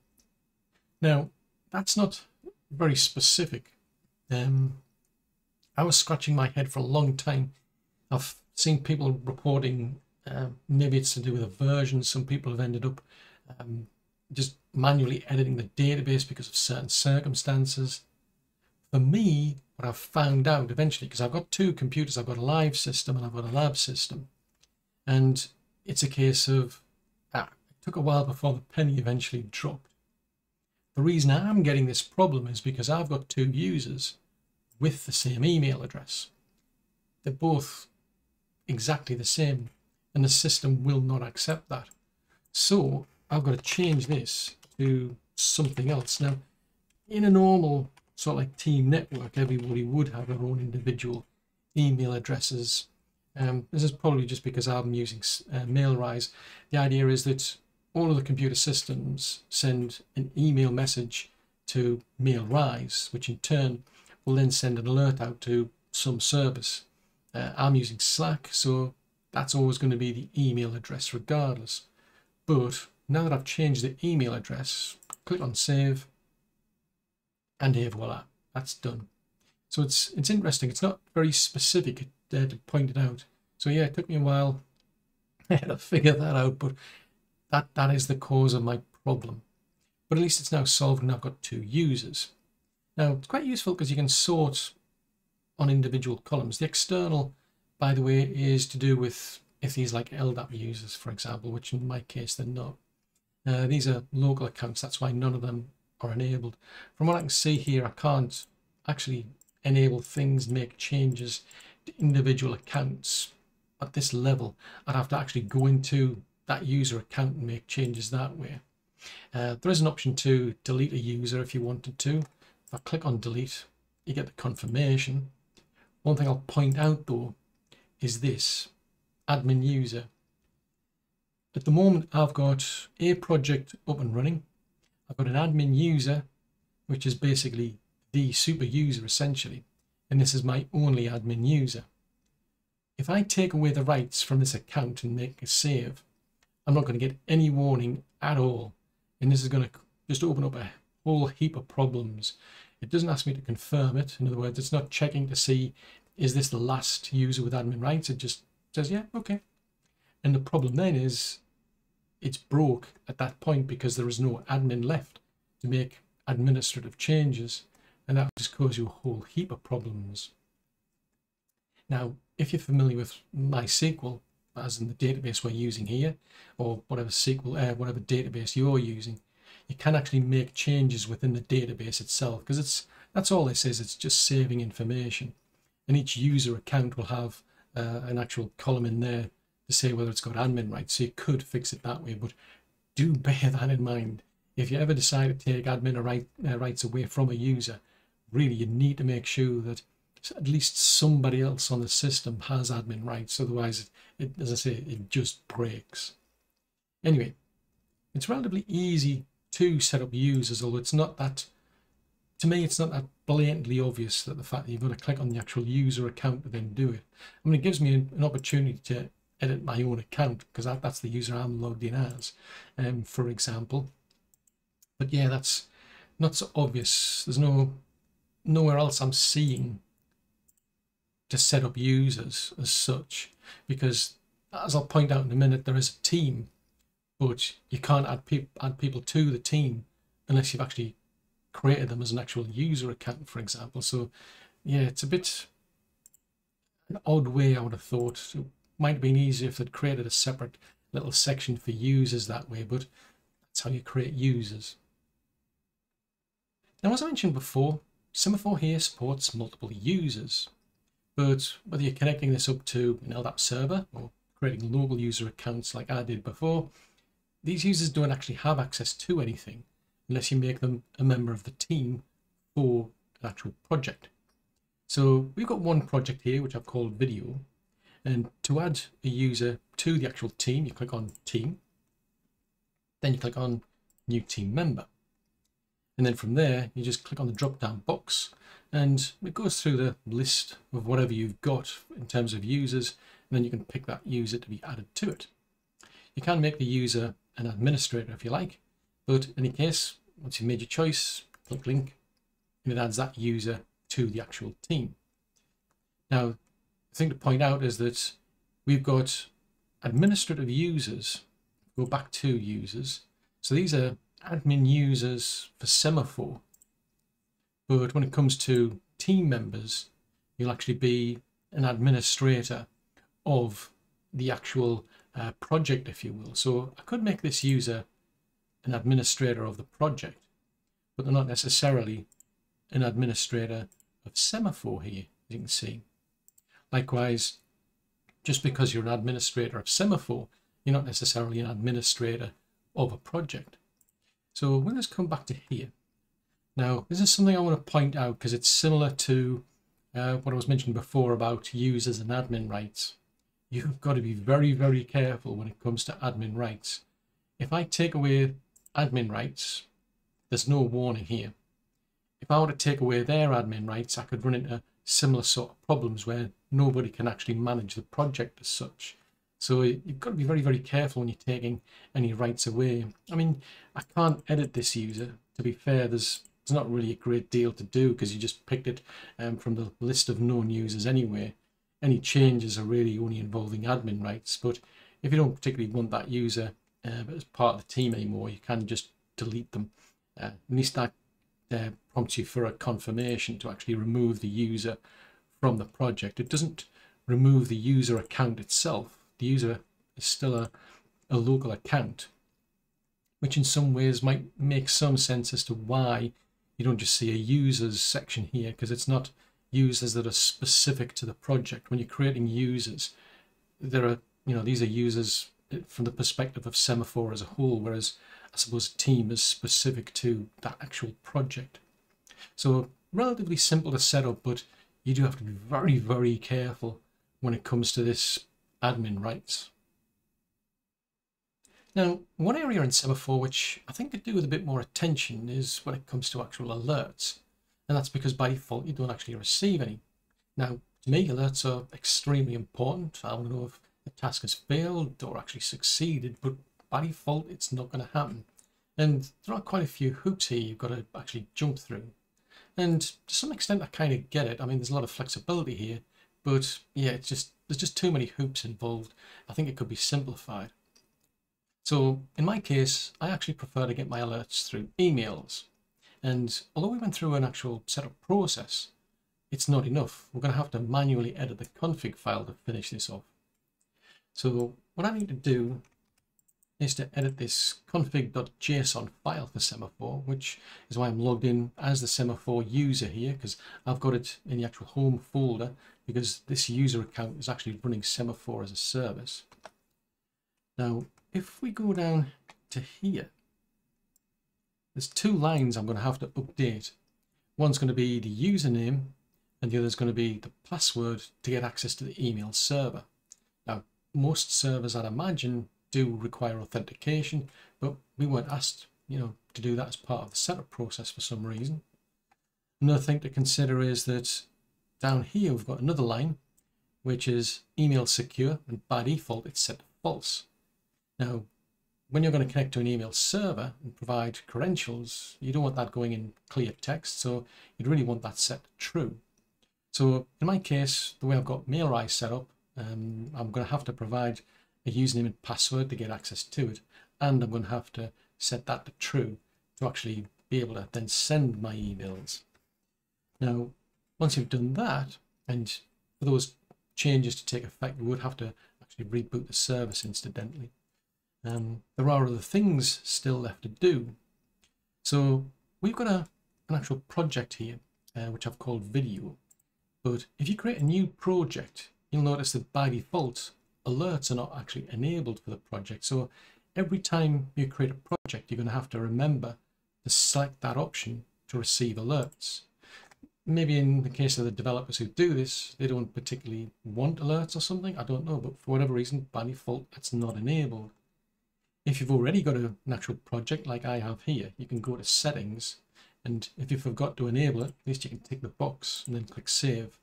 Now, that's not very specific. Um, I was scratching my head for a long time. I've seen people reporting uh, maybe it's to do with a version. Some people have ended up um, just manually editing the database because of certain circumstances. For me, what I've found out eventually, because I've got two computers, I've got a live system and I've got a lab system. And it's a case of, ah, it took a while before the penny eventually dropped. The reason I'm getting this problem is because I've got two users with the same email address. They're both exactly the same and the system will not accept that. So I've got to change this to something else. Now, in a normal sort of like team network, everybody would have their own individual email addresses. Um, this is probably just because I'm using uh, MailRise. The idea is that all of the computer systems send an email message to MailRise, which in turn will then send an alert out to some service. Uh, I'm using Slack, so that's always going to be the email address regardless. But now that I've changed the email address, click on save, and here voila, that's done. So it's it's interesting. It's not very specific uh, to point it out. So yeah, it took me a while to figure that out, but that that is the cause of my problem. But at least it's now solved and I've got two users. Now it's quite useful because you can sort on individual columns. The external by the way, is to do with if these like LDAP users, for example, which in my case they're not. Uh, these are local accounts, that's why none of them are enabled. From what I can see here, I can't actually enable things, make changes to individual accounts at this level. I'd have to actually go into that user account and make changes that way. Uh, there is an option to delete a user if you wanted to. If I click on delete, you get the confirmation. One thing I'll point out though is this admin user. At the moment, I've got a project up and running. I've got an admin user, which is basically the super user essentially. And this is my only admin user. If I take away the rights from this account and make a save, I'm not going to get any warning at all. And this is going to just open up a whole heap of problems. It doesn't ask me to confirm it. In other words, it's not checking to see is this the last user with admin rights? It just says, yeah, okay. And the problem then is it's broke at that point because there is no admin left to make administrative changes. And that just cause you a whole heap of problems. Now, if you're familiar with MySQL, as in the database we're using here, or whatever SQL, uh, whatever database you're using, you can actually make changes within the database itself because it's that's all this is. It's just saving information and each user account will have uh, an actual column in there to say whether it's got admin rights. So you could fix it that way, but do bear that in mind. If you ever decide to take admin right, uh, rights away from a user, really you need to make sure that at least somebody else on the system has admin rights. Otherwise, it, it, as I say, it just breaks. Anyway, it's relatively easy to set up users, although it's not that to me, it's not that blatantly obvious that the fact that you've got to click on the actual user account to then do it. I mean, it gives me an, opportunity to edit my own account because that, that's the user I'm logged in as, um, for example. But yeah, that's not so obvious. There's no nowhere else I'm seeing to set up users as such because as I'll point out in a minute, there is a team, but you can't add, add people to the team unless you've actually created them as an actual user account, for example. So yeah, it's a bit an odd way I would have thought. It might have been easier if they'd created a separate little section for users that way, but that's how you create users. Now, as I mentioned before, Semaphore here supports multiple users, but whether you're connecting this up to an LDAP server or creating local user accounts like I did before, these users don't actually have access to anything unless you make them a member of the team for an actual project. So we've got one project here, which I've called video. And to add a user to the actual team, you click on team. Then you click on new team member. And then from there, you just click on the drop down box and it goes through the list of whatever you've got in terms of users. And then you can pick that user to be added to it. You can make the user an administrator if you like, but in any case, once you've made your choice, click link, and it adds that user to the actual team. Now, the thing to point out is that we've got administrative users, go back to users. So these are admin users for Semaphore. But when it comes to team members, you'll actually be an administrator of the actual uh, project, if you will. So I could make this user an administrator of the project, but they're not necessarily an administrator of Semaphore here, as you can see. Likewise, just because you're an administrator of Semaphore, you're not necessarily an administrator of a project. So we'll just come back to here. Now, this is something I want to point out because it's similar to uh, what I was mentioning before about users and admin rights. You've got to be very, very careful when it comes to admin rights. If I take away admin rights, there's no warning here. If I were to take away their admin rights, I could run into similar sort of problems where nobody can actually manage the project as such. So you've got to be very, very careful when you're taking any rights away. I mean, I can't edit this user. To be fair, there's there's not really a great deal to do because you just picked it um, from the list of known users anyway. Any changes are really only involving admin rights. But if you don't particularly want that user uh, as part of the team anymore, you can just delete them. Uh, at least that uh, prompts you for a confirmation to actually remove the user from the project. It doesn't remove the user account itself. The user is still a, a local account, which in some ways might make some sense as to why you don't just see a users section here because it's not users that are specific to the project. When you're creating users, there are, you know, these are users eh, from the perspective of Semaphore as a whole, whereas I suppose a team is specific to that actual project. So relatively simple to set up, but you do have to be very, very careful when it comes to this admin rights. Now, one area in Semaphore which I think could do with a bit more attention is when it comes to actual alerts. And that's because by default you don't actually receive any. Now, to me, alerts are extremely important. I want to know if the task has failed or actually succeeded, but by default it's not going to happen. And there are quite a few hoops here you've got to actually jump through. And to some extent I kind of get it. I mean, there's a lot of flexibility here, but yeah, it's just there's just too many hoops involved. I think it could be simplified. So in my case, I actually prefer to get my alerts through emails. And although we went through an actual setup process, it's not enough. We're going to have to manually edit the config file to finish this off. So what I need to do is to edit this config.json file for Semaphore, which is why I'm logged in as the Semaphore user here, because I've got it in the actual home folder, because this user account is actually running Semaphore as a service. Now, if we go down to here, there's two lines I'm going to have to update. One's going to be the username and the other is going to be the password to get access to the email server. Now, most servers, I'd imagine, do require authentication, but we weren't asked, you know, to do that as part of the setup process for some reason. Another thing to consider is that down here we've got another line, which is email secure, and by default it's set to false. Now, when you're going to connect to an email server and provide credentials, you don't want that going in clear text, so you'd really want that set true. So in my case, the way I've got MailRise set up, um, I'm going to have to provide a username and password to get access to it, and I'm going to have to set that to true to actually be able to then send my emails. Now, once you've done that, and for those changes to take effect, you would have to actually reboot the service incidentally. Um, there are other things still left to do. So we've got a, an actual project here, uh, which I've called video. But if you create a new project, you'll notice that by default, alerts are not actually enabled for the project. So every time you create a project, you're going to have to remember to select that option to receive alerts. Maybe in the case of the developers who do this, they don't particularly want alerts or something. I don't know, but for whatever reason, by default, it's not enabled. If you've already got an actual project like I have here, you can go to settings and if you forgot to enable it, at least you can tick the box and then click save.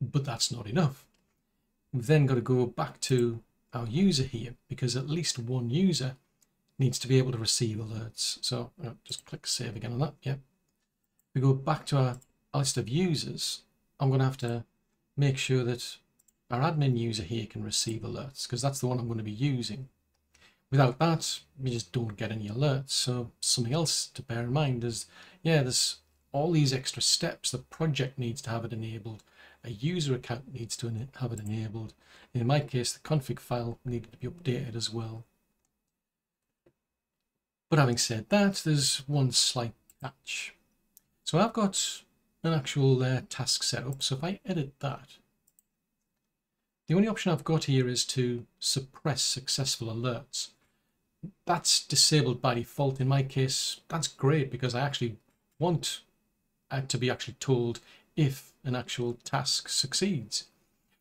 But that's not enough. We've then got to go back to our user here because at least one user needs to be able to receive alerts. So uh, just click save again on that. Yep. We go back to our list of users. I'm going to have to make sure that our admin user here can receive alerts because that's the one I'm going to be using. Without that, we just don't get any alerts. So something else to bear in mind is, yeah, there's all these extra steps. The project needs to have it enabled. A user account needs to have it enabled. In my case, the config file needed to be updated as well. But having said that, there's one slight catch. So I've got an actual uh, task set up. So if I edit that, the only option I've got here is to suppress successful alerts. That's disabled by default. In my case, that's great because I actually want uh, to be actually told if an actual task succeeds.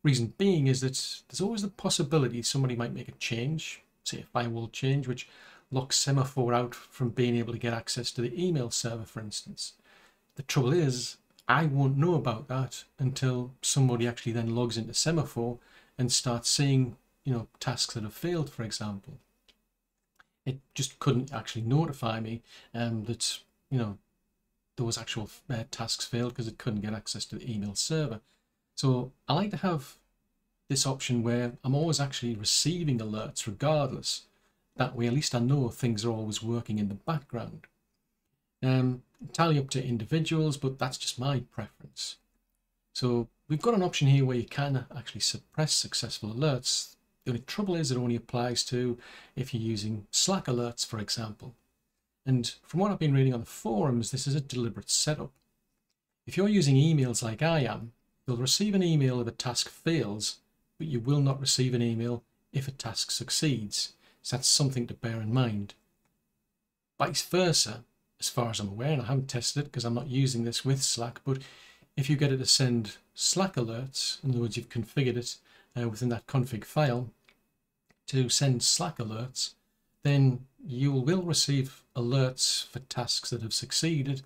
Reason being is that there's always the possibility somebody might make a change, say a firewall change, which locks Semaphore out from being able to get access to the email server, for instance. The trouble is, I won't know about that until somebody actually then logs into Semaphore and starts seeing, you know, tasks that have failed, for example. It just couldn't actually notify me um, that, you know, those actual uh, tasks failed because it couldn't get access to the email server. So I like to have this option where I'm always actually receiving alerts regardless that way at least I know things are always working in the background. Um, entirely up to individuals, but that's just my preference. So we've got an option here where you can actually suppress successful alerts. The only trouble is it only applies to if you're using Slack alerts, for example. And from what I've been reading on the forums, this is a deliberate setup. If you're using emails like I am, you'll receive an email if a task fails, but you will not receive an email if a task succeeds. So that's something to bear in mind. Vice versa, as far as I'm aware, and I haven't tested it because I'm not using this with Slack, but if you get it to send Slack alerts, in other words, you've configured it uh, within that config file to send Slack alerts, then you will receive alerts for tasks that have succeeded.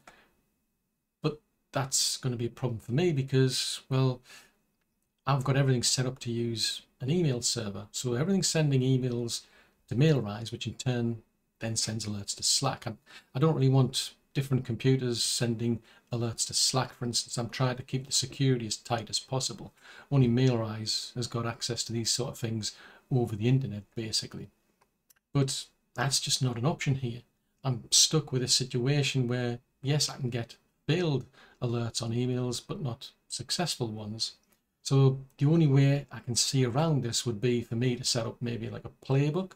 But that's going to be a problem for me because, well, I've got everything set up to use an email server. So everything's sending emails to Mailrise, which in turn then sends alerts to Slack. I, I don't really want different computers sending alerts to Slack, for instance. I'm trying to keep the security as tight as possible. Only Mailrise has got access to these sort of things over the internet, basically. But that's just not an option here. I'm stuck with a situation where, yes, I can get failed alerts on emails, but not successful ones. So the only way I can see around this would be for me to set up maybe like a playbook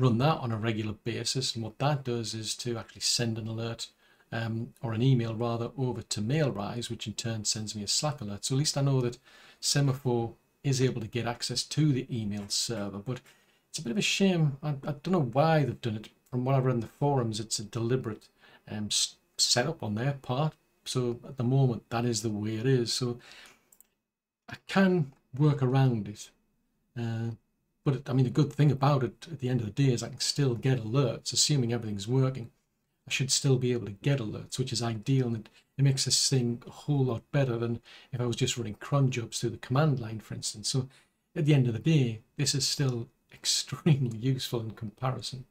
run that on a regular basis. And what that does is to actually send an alert um, or an email rather over to Mailrise, which in turn sends me a Slack alert. So at least I know that Semaphore is able to get access to the email server. But it's a bit of a shame. I, I don't know why they've done it. From what I've read in the forums, it's a deliberate um, setup on their part. So at the moment, that is the way it is. So I can work around it. Uh, but I mean, the good thing about it at the end of the day is I can still get alerts, assuming everything's working. I should still be able to get alerts, which is ideal, and it makes this thing a whole lot better than if I was just running cron jobs through the command line, for instance. So at the end of the day, this is still extremely useful in comparison.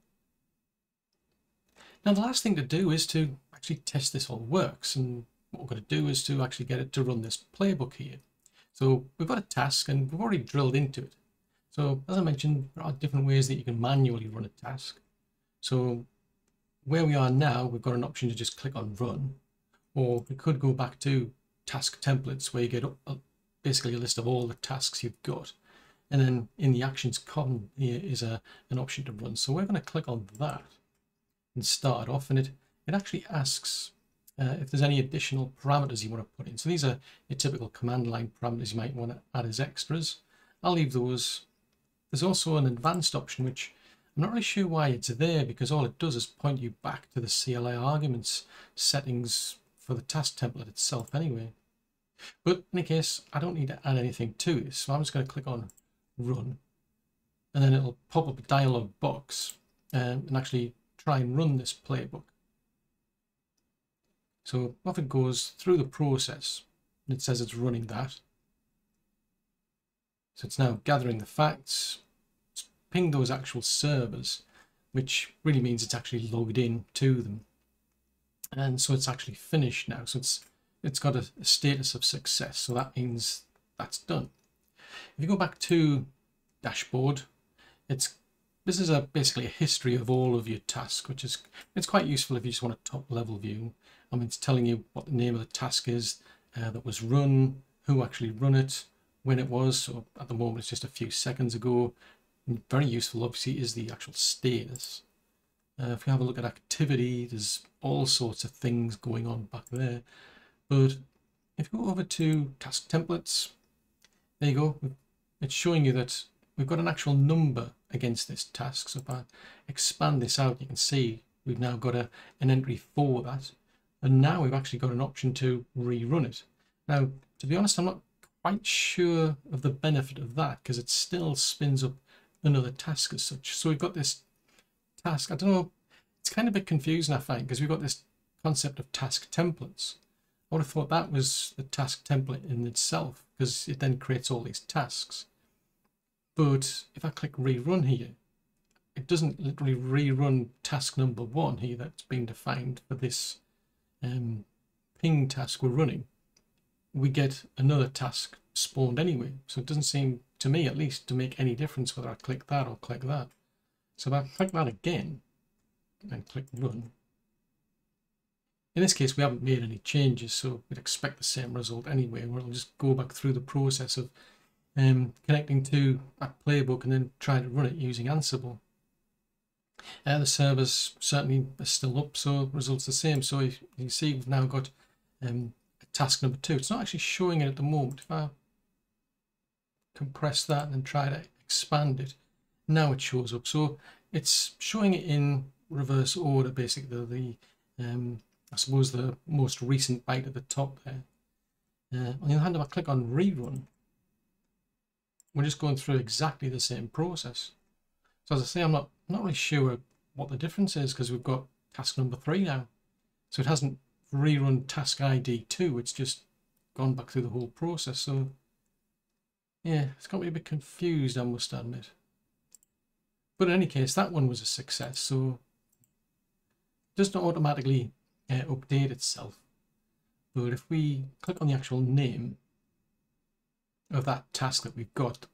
Now, the last thing to do is to actually test this all works, and what we're going to do is to actually get it to run this playbook here. So we've got a task, and we've already drilled into it. So as I mentioned, there are different ways that you can manually run a task. So where we are now, we've got an option to just click on run, or we could go back to task templates where you get basically a list of all the tasks you've got. And then in the actions column here is a, an option to run. So we're going to click on that and start off. And it, it actually asks uh, if there's any additional parameters you want to put in. So these are your typical command line parameters you might want to add as extras. I'll leave those there's also an advanced option, which I'm not really sure why it's there because all it does is point you back to the CLI arguments settings for the task template itself anyway. But in any case, I don't need to add anything to this. So I'm just going to click on run and then it'll pop up a dialog box um, and actually try and run this playbook. So off it goes through the process and it says it's running that. So it's now gathering the facts, pinged those actual servers, which really means it's actually logged in to them. And so it's actually finished now. So it's it's got a, a status of success. So that means that's done. If you go back to dashboard, it's this is a basically a history of all of your tasks, which is it's quite useful if you just want a top level view. I mean, it's telling you what the name of the task is uh, that was run, who actually run it, when it was. So at the moment, it's just a few seconds ago. Very useful, obviously, is the actual status. Uh, if we have a look at activity, there's all sorts of things going on back there. But if you go over to task templates, there you go. It's showing you that we've got an actual number against this task. So if I expand this out, you can see we've now got a, an entry for that. And now we've actually got an option to rerun it. Now, to be honest, I'm not quite sure of the benefit of that because it still spins up another task as such. So we've got this task. I don't know. It's kind of a bit confusing, I find, because we've got this concept of task templates. I would have thought that was the task template in itself because it then creates all these tasks. But if I click rerun here, it doesn't literally rerun task number one here that's been defined for this um, ping task we're running. We get another task spawned anyway. So it doesn't seem, to me at least, to make any difference whether I click that or click that. So if I click that again and click run, in this case, we haven't made any changes, so we'd expect the same result anyway. We'll just go back through the process of um, connecting to that playbook and then try to run it using Ansible. Uh, the servers certainly are still up, so results the same. So you see we've now got um, task number two. It's not actually showing it at the moment. If I compress that and try to expand it, now it shows up. So it's showing it in reverse order, basically. The, um, I suppose the most recent byte at the top there. Uh, on the other hand, if I click on rerun, we're just going through exactly the same process. So as I say, I'm not, not really sure what the difference is because we've got task number three now. So it hasn't rerun task ID 2, it's just gone back through the whole process. So yeah, it's got me a bit confused, I must admit. But in any case, that one was a success. So it does not automatically uh, update itself. But if we click on the actual name of that task that we've got,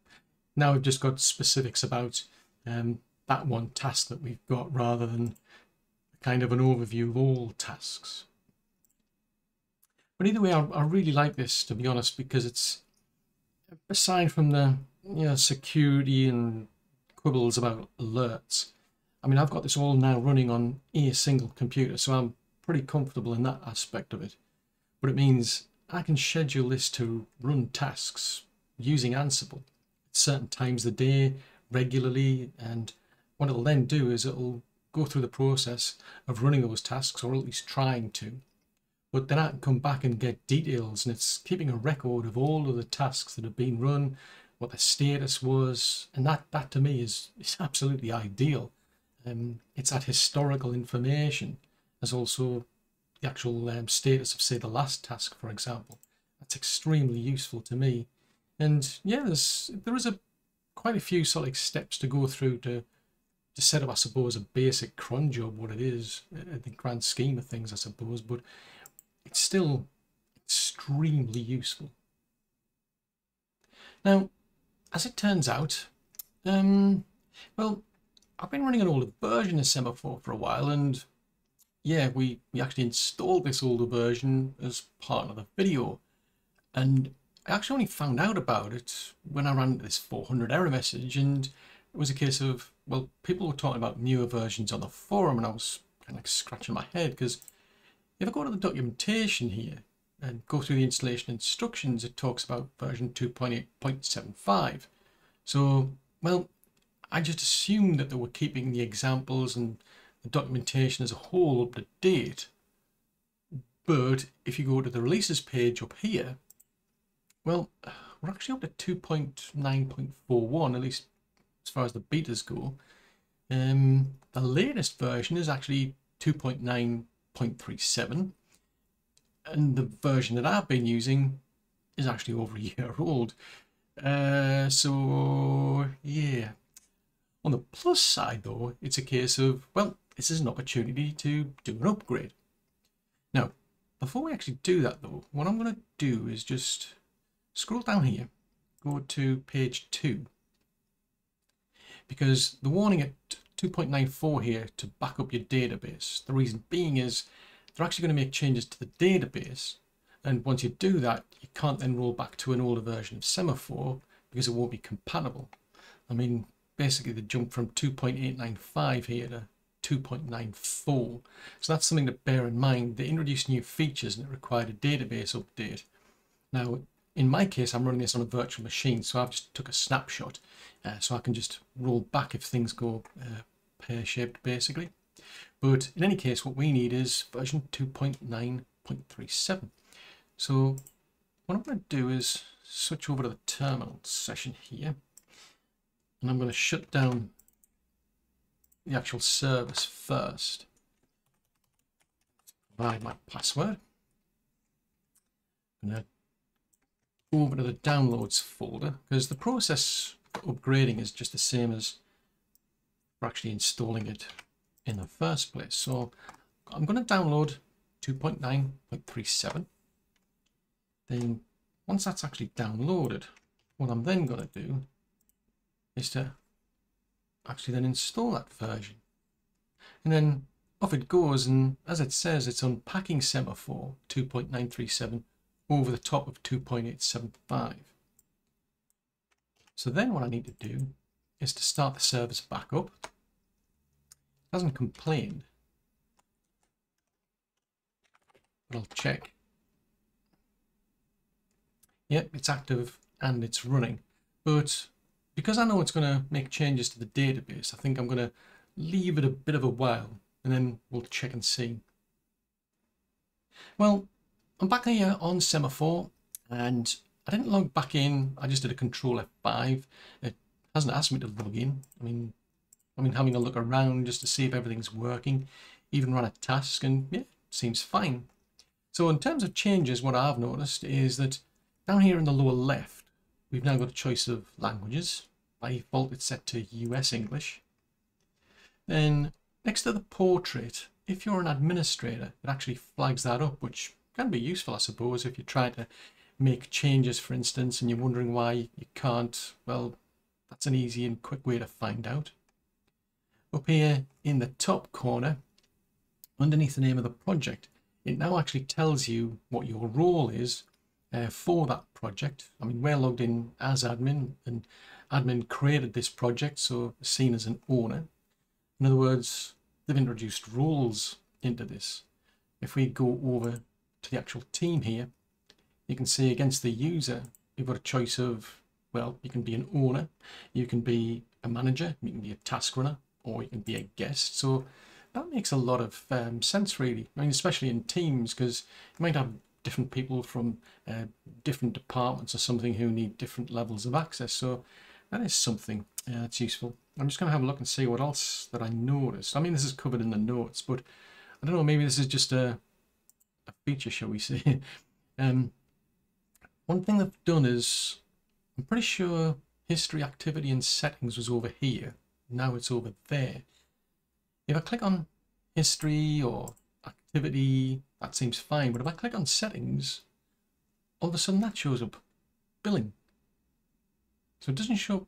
now we've just got specifics about um, that one task that we've got rather than kind of an overview of all tasks. But either way, I, I really like this, to be honest, because it's, aside from the you know, security and quibbles about alerts, I mean, I've got this all now running on a single computer, so I'm pretty comfortable in that aspect of it. But it means I can schedule this to run tasks using Ansible at certain times of the day, regularly, and what it'll then do is it'll go through the process of running those tasks, or at least trying to. But then I can come back and get details, and it's keeping a record of all of the tasks that have been run, what the status was, and that, that to me is, is absolutely ideal. Um, it's that historical information as also the actual um, status of, say, the last task, for example. That's extremely useful to me. And yeah, there's, there is a quite a few sort of steps to go through to to set up, I suppose, a basic cron job, what it is, in the grand scheme of things, I suppose, but it's still extremely useful. Now, as it turns out, um, well, I've been running an older version of Semaphore for a while, and yeah, we, we actually installed this older version as part of the video. And I actually only found out about it when I ran this 400 error message, and it was a case of, well, people were talking about newer versions on the forum, and I was kind of like scratching my head because if I go to the documentation here and go through the installation instructions, it talks about version 2.8.75. So, well, I just assumed that they were keeping the examples and the documentation as a whole up to date. But if you go to the releases page up here, well, we're actually up to 2.9.41, at least as far as the betas go. Um, the latest version is actually 2.9.37 and the version that I've been using is actually over a year old. Uh, so yeah, On the plus side though, it's a case of, well, this is an opportunity to do an upgrade. Now, before we actually do that though, what I'm going to do is just scroll down here, go to page 2. Because the warning at 2.94 here to back up your database. The reason being is they're actually going to make changes to the database. And once you do that, you can't then roll back to an older version of Semaphore because it won't be compatible. I mean, basically the jump from 2.895 here to 2.94. So that's something to bear in mind. They introduced new features and it required a database update. Now, in my case, I'm running this on a virtual machine, so I've just took a snapshot. Uh, so I can just roll back if things go uh, pear-shaped, basically. But in any case, what we need is version 2.9.37. So what I'm going to do is switch over to the terminal session here. And I'm going to shut down the actual service first. Provide my password. I'm going to go over to the downloads folder because the process for upgrading is just the same as for actually installing it in the first place. So I'm going to download 2.9.37. Then once that's actually downloaded, what I'm then going to do is to actually then install that version. And then off it goes, and as it says, it's unpacking Semaphore 2.937 over the top of 2.875. So then what I need to do is to start the service back up. It hasn't complained. But I'll check. Yep, it's active and it's running. But because I know it's going to make changes to the database, I think I'm going to leave it a bit of a while and then we'll check and see. Well, I'm back here on Semaphore and I didn't log back in. I just did a control F5. It hasn't asked me to log in. I mean, I mean, having a look around just to see if everything's working. Even run a task and yeah, seems fine. So in terms of changes, what I've noticed is that down here in the lower left, we've now got a choice of languages. By default, it's set to US English. Then next to the portrait, if you're an administrator, it actually flags that up, which can be useful, I suppose, if you're trying to make changes, for instance, and you're wondering why you can't, well, that's an easy and quick way to find out. Up here in the top corner, underneath the name of the project, it now actually tells you what your role is uh, for that project. I mean, we're logged in as admin, and admin created this project, so seen as an owner. In other words, they've introduced roles into this. If we go over to the actual team here, you can see against the user, you've got a choice of, well, you can be an owner, you can be a manager, you can be a task runner, or you can be a guest. So that makes a lot of um, sense, really. I mean, especially in teams, because you might have different people from uh, different departments or something who need different levels of access. So that is something uh, that's useful. I'm just going to have a look and see what else that I noticed. I mean, this is covered in the notes, but I don't know, maybe this is just a, a feature, shall we say. um, one thing they've done is, I'm pretty sure history, activity and settings was over here. Now it's over there. If I click on history or activity, that seems fine. But if I click on settings, all of a sudden that shows up billing. So it doesn't show up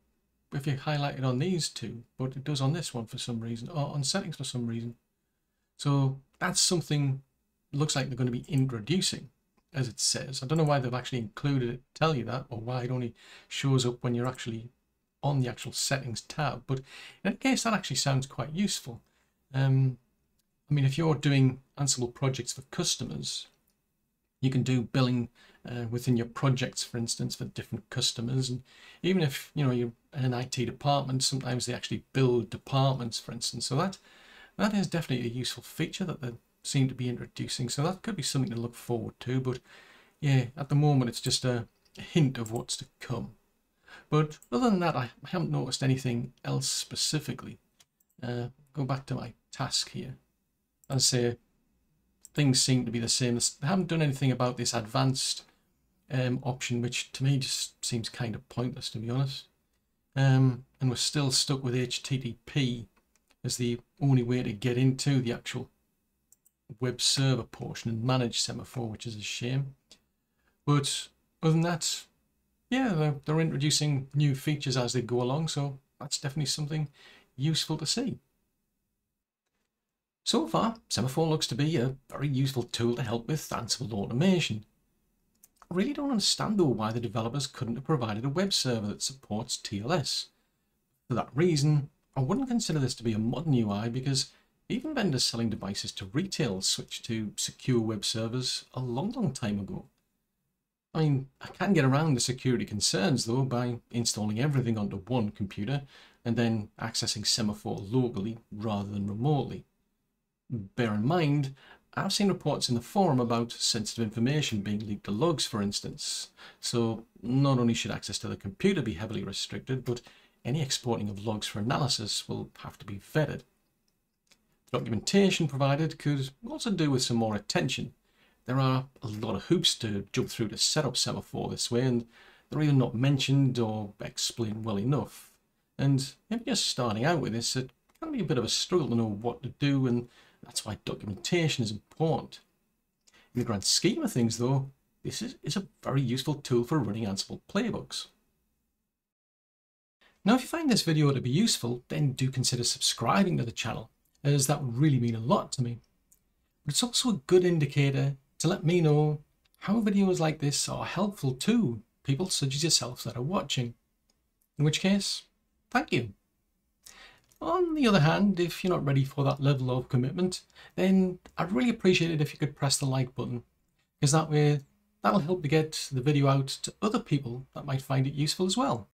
if you highlight it on these two, but it does on this one for some reason, or on settings for some reason. So that's something looks like they're going to be introducing as it says. I don't know why they've actually included it tell you that or why it only shows up when you're actually on the actual settings tab. But in that case, that actually sounds quite useful. Um, I mean, if you're doing Ansible projects for customers, you can do billing uh, within your projects, for instance, for different customers. And even if, you know, you're in an IT department, sometimes they actually build departments, for instance. So that that is definitely a useful feature that the seem to be introducing. So that could be something to look forward to. But yeah, at the moment, it's just a, hint of what's to come. But other than that, I haven't noticed anything else specifically. Uh, go back to my task here. and say, things seem to be the same. They haven't done anything about this advanced um, option, which to me just seems kind of pointless, to be honest. um, and we're still stuck with HTTP as the only way to get into the actual web server portion and manage Semaphore, which is a shame. But other than that, yeah, they're, they're introducing new features as they go along, so that's definitely something useful to see. So far, Semaphore looks to be a very useful tool to help with Ansible automation. I really don't understand though why the developers couldn't have provided a web server that supports TLS. For that reason, I wouldn't consider this to be a modern UI because even vendors selling devices to retail switched to secure web servers a long, long time ago. I mean, I can get around the security concerns though by installing everything onto one computer and then accessing Semaphore locally rather than remotely. Bear in mind, I've seen reports in the forum about sensitive information being leaked to logs, for instance. So not only should access to the computer be heavily restricted, but any exporting of logs for analysis will have to be vetted. Documentation provided could also do with some more attention. There are a lot of hoops to jump through to set up Semaphore this way, and they're either not mentioned or explained well enough. And if you're starting out with this, it can be a bit of a struggle to know what to do, and that's why documentation is important. In the grand scheme of things, though, this is, is a very useful tool for running Ansible playbooks. Now, if you find this video to be useful, then do consider subscribing to the channel, as that would really mean a lot to me. But it's also a good indicator to let me know how videos like this are helpful to people such as yourselves that are watching. In which case, thank you. On the other hand, if you're not ready for that level of commitment, then I'd really appreciate it if you could press the like button, because that way that'll help to get the video out to other people that might find it useful as well.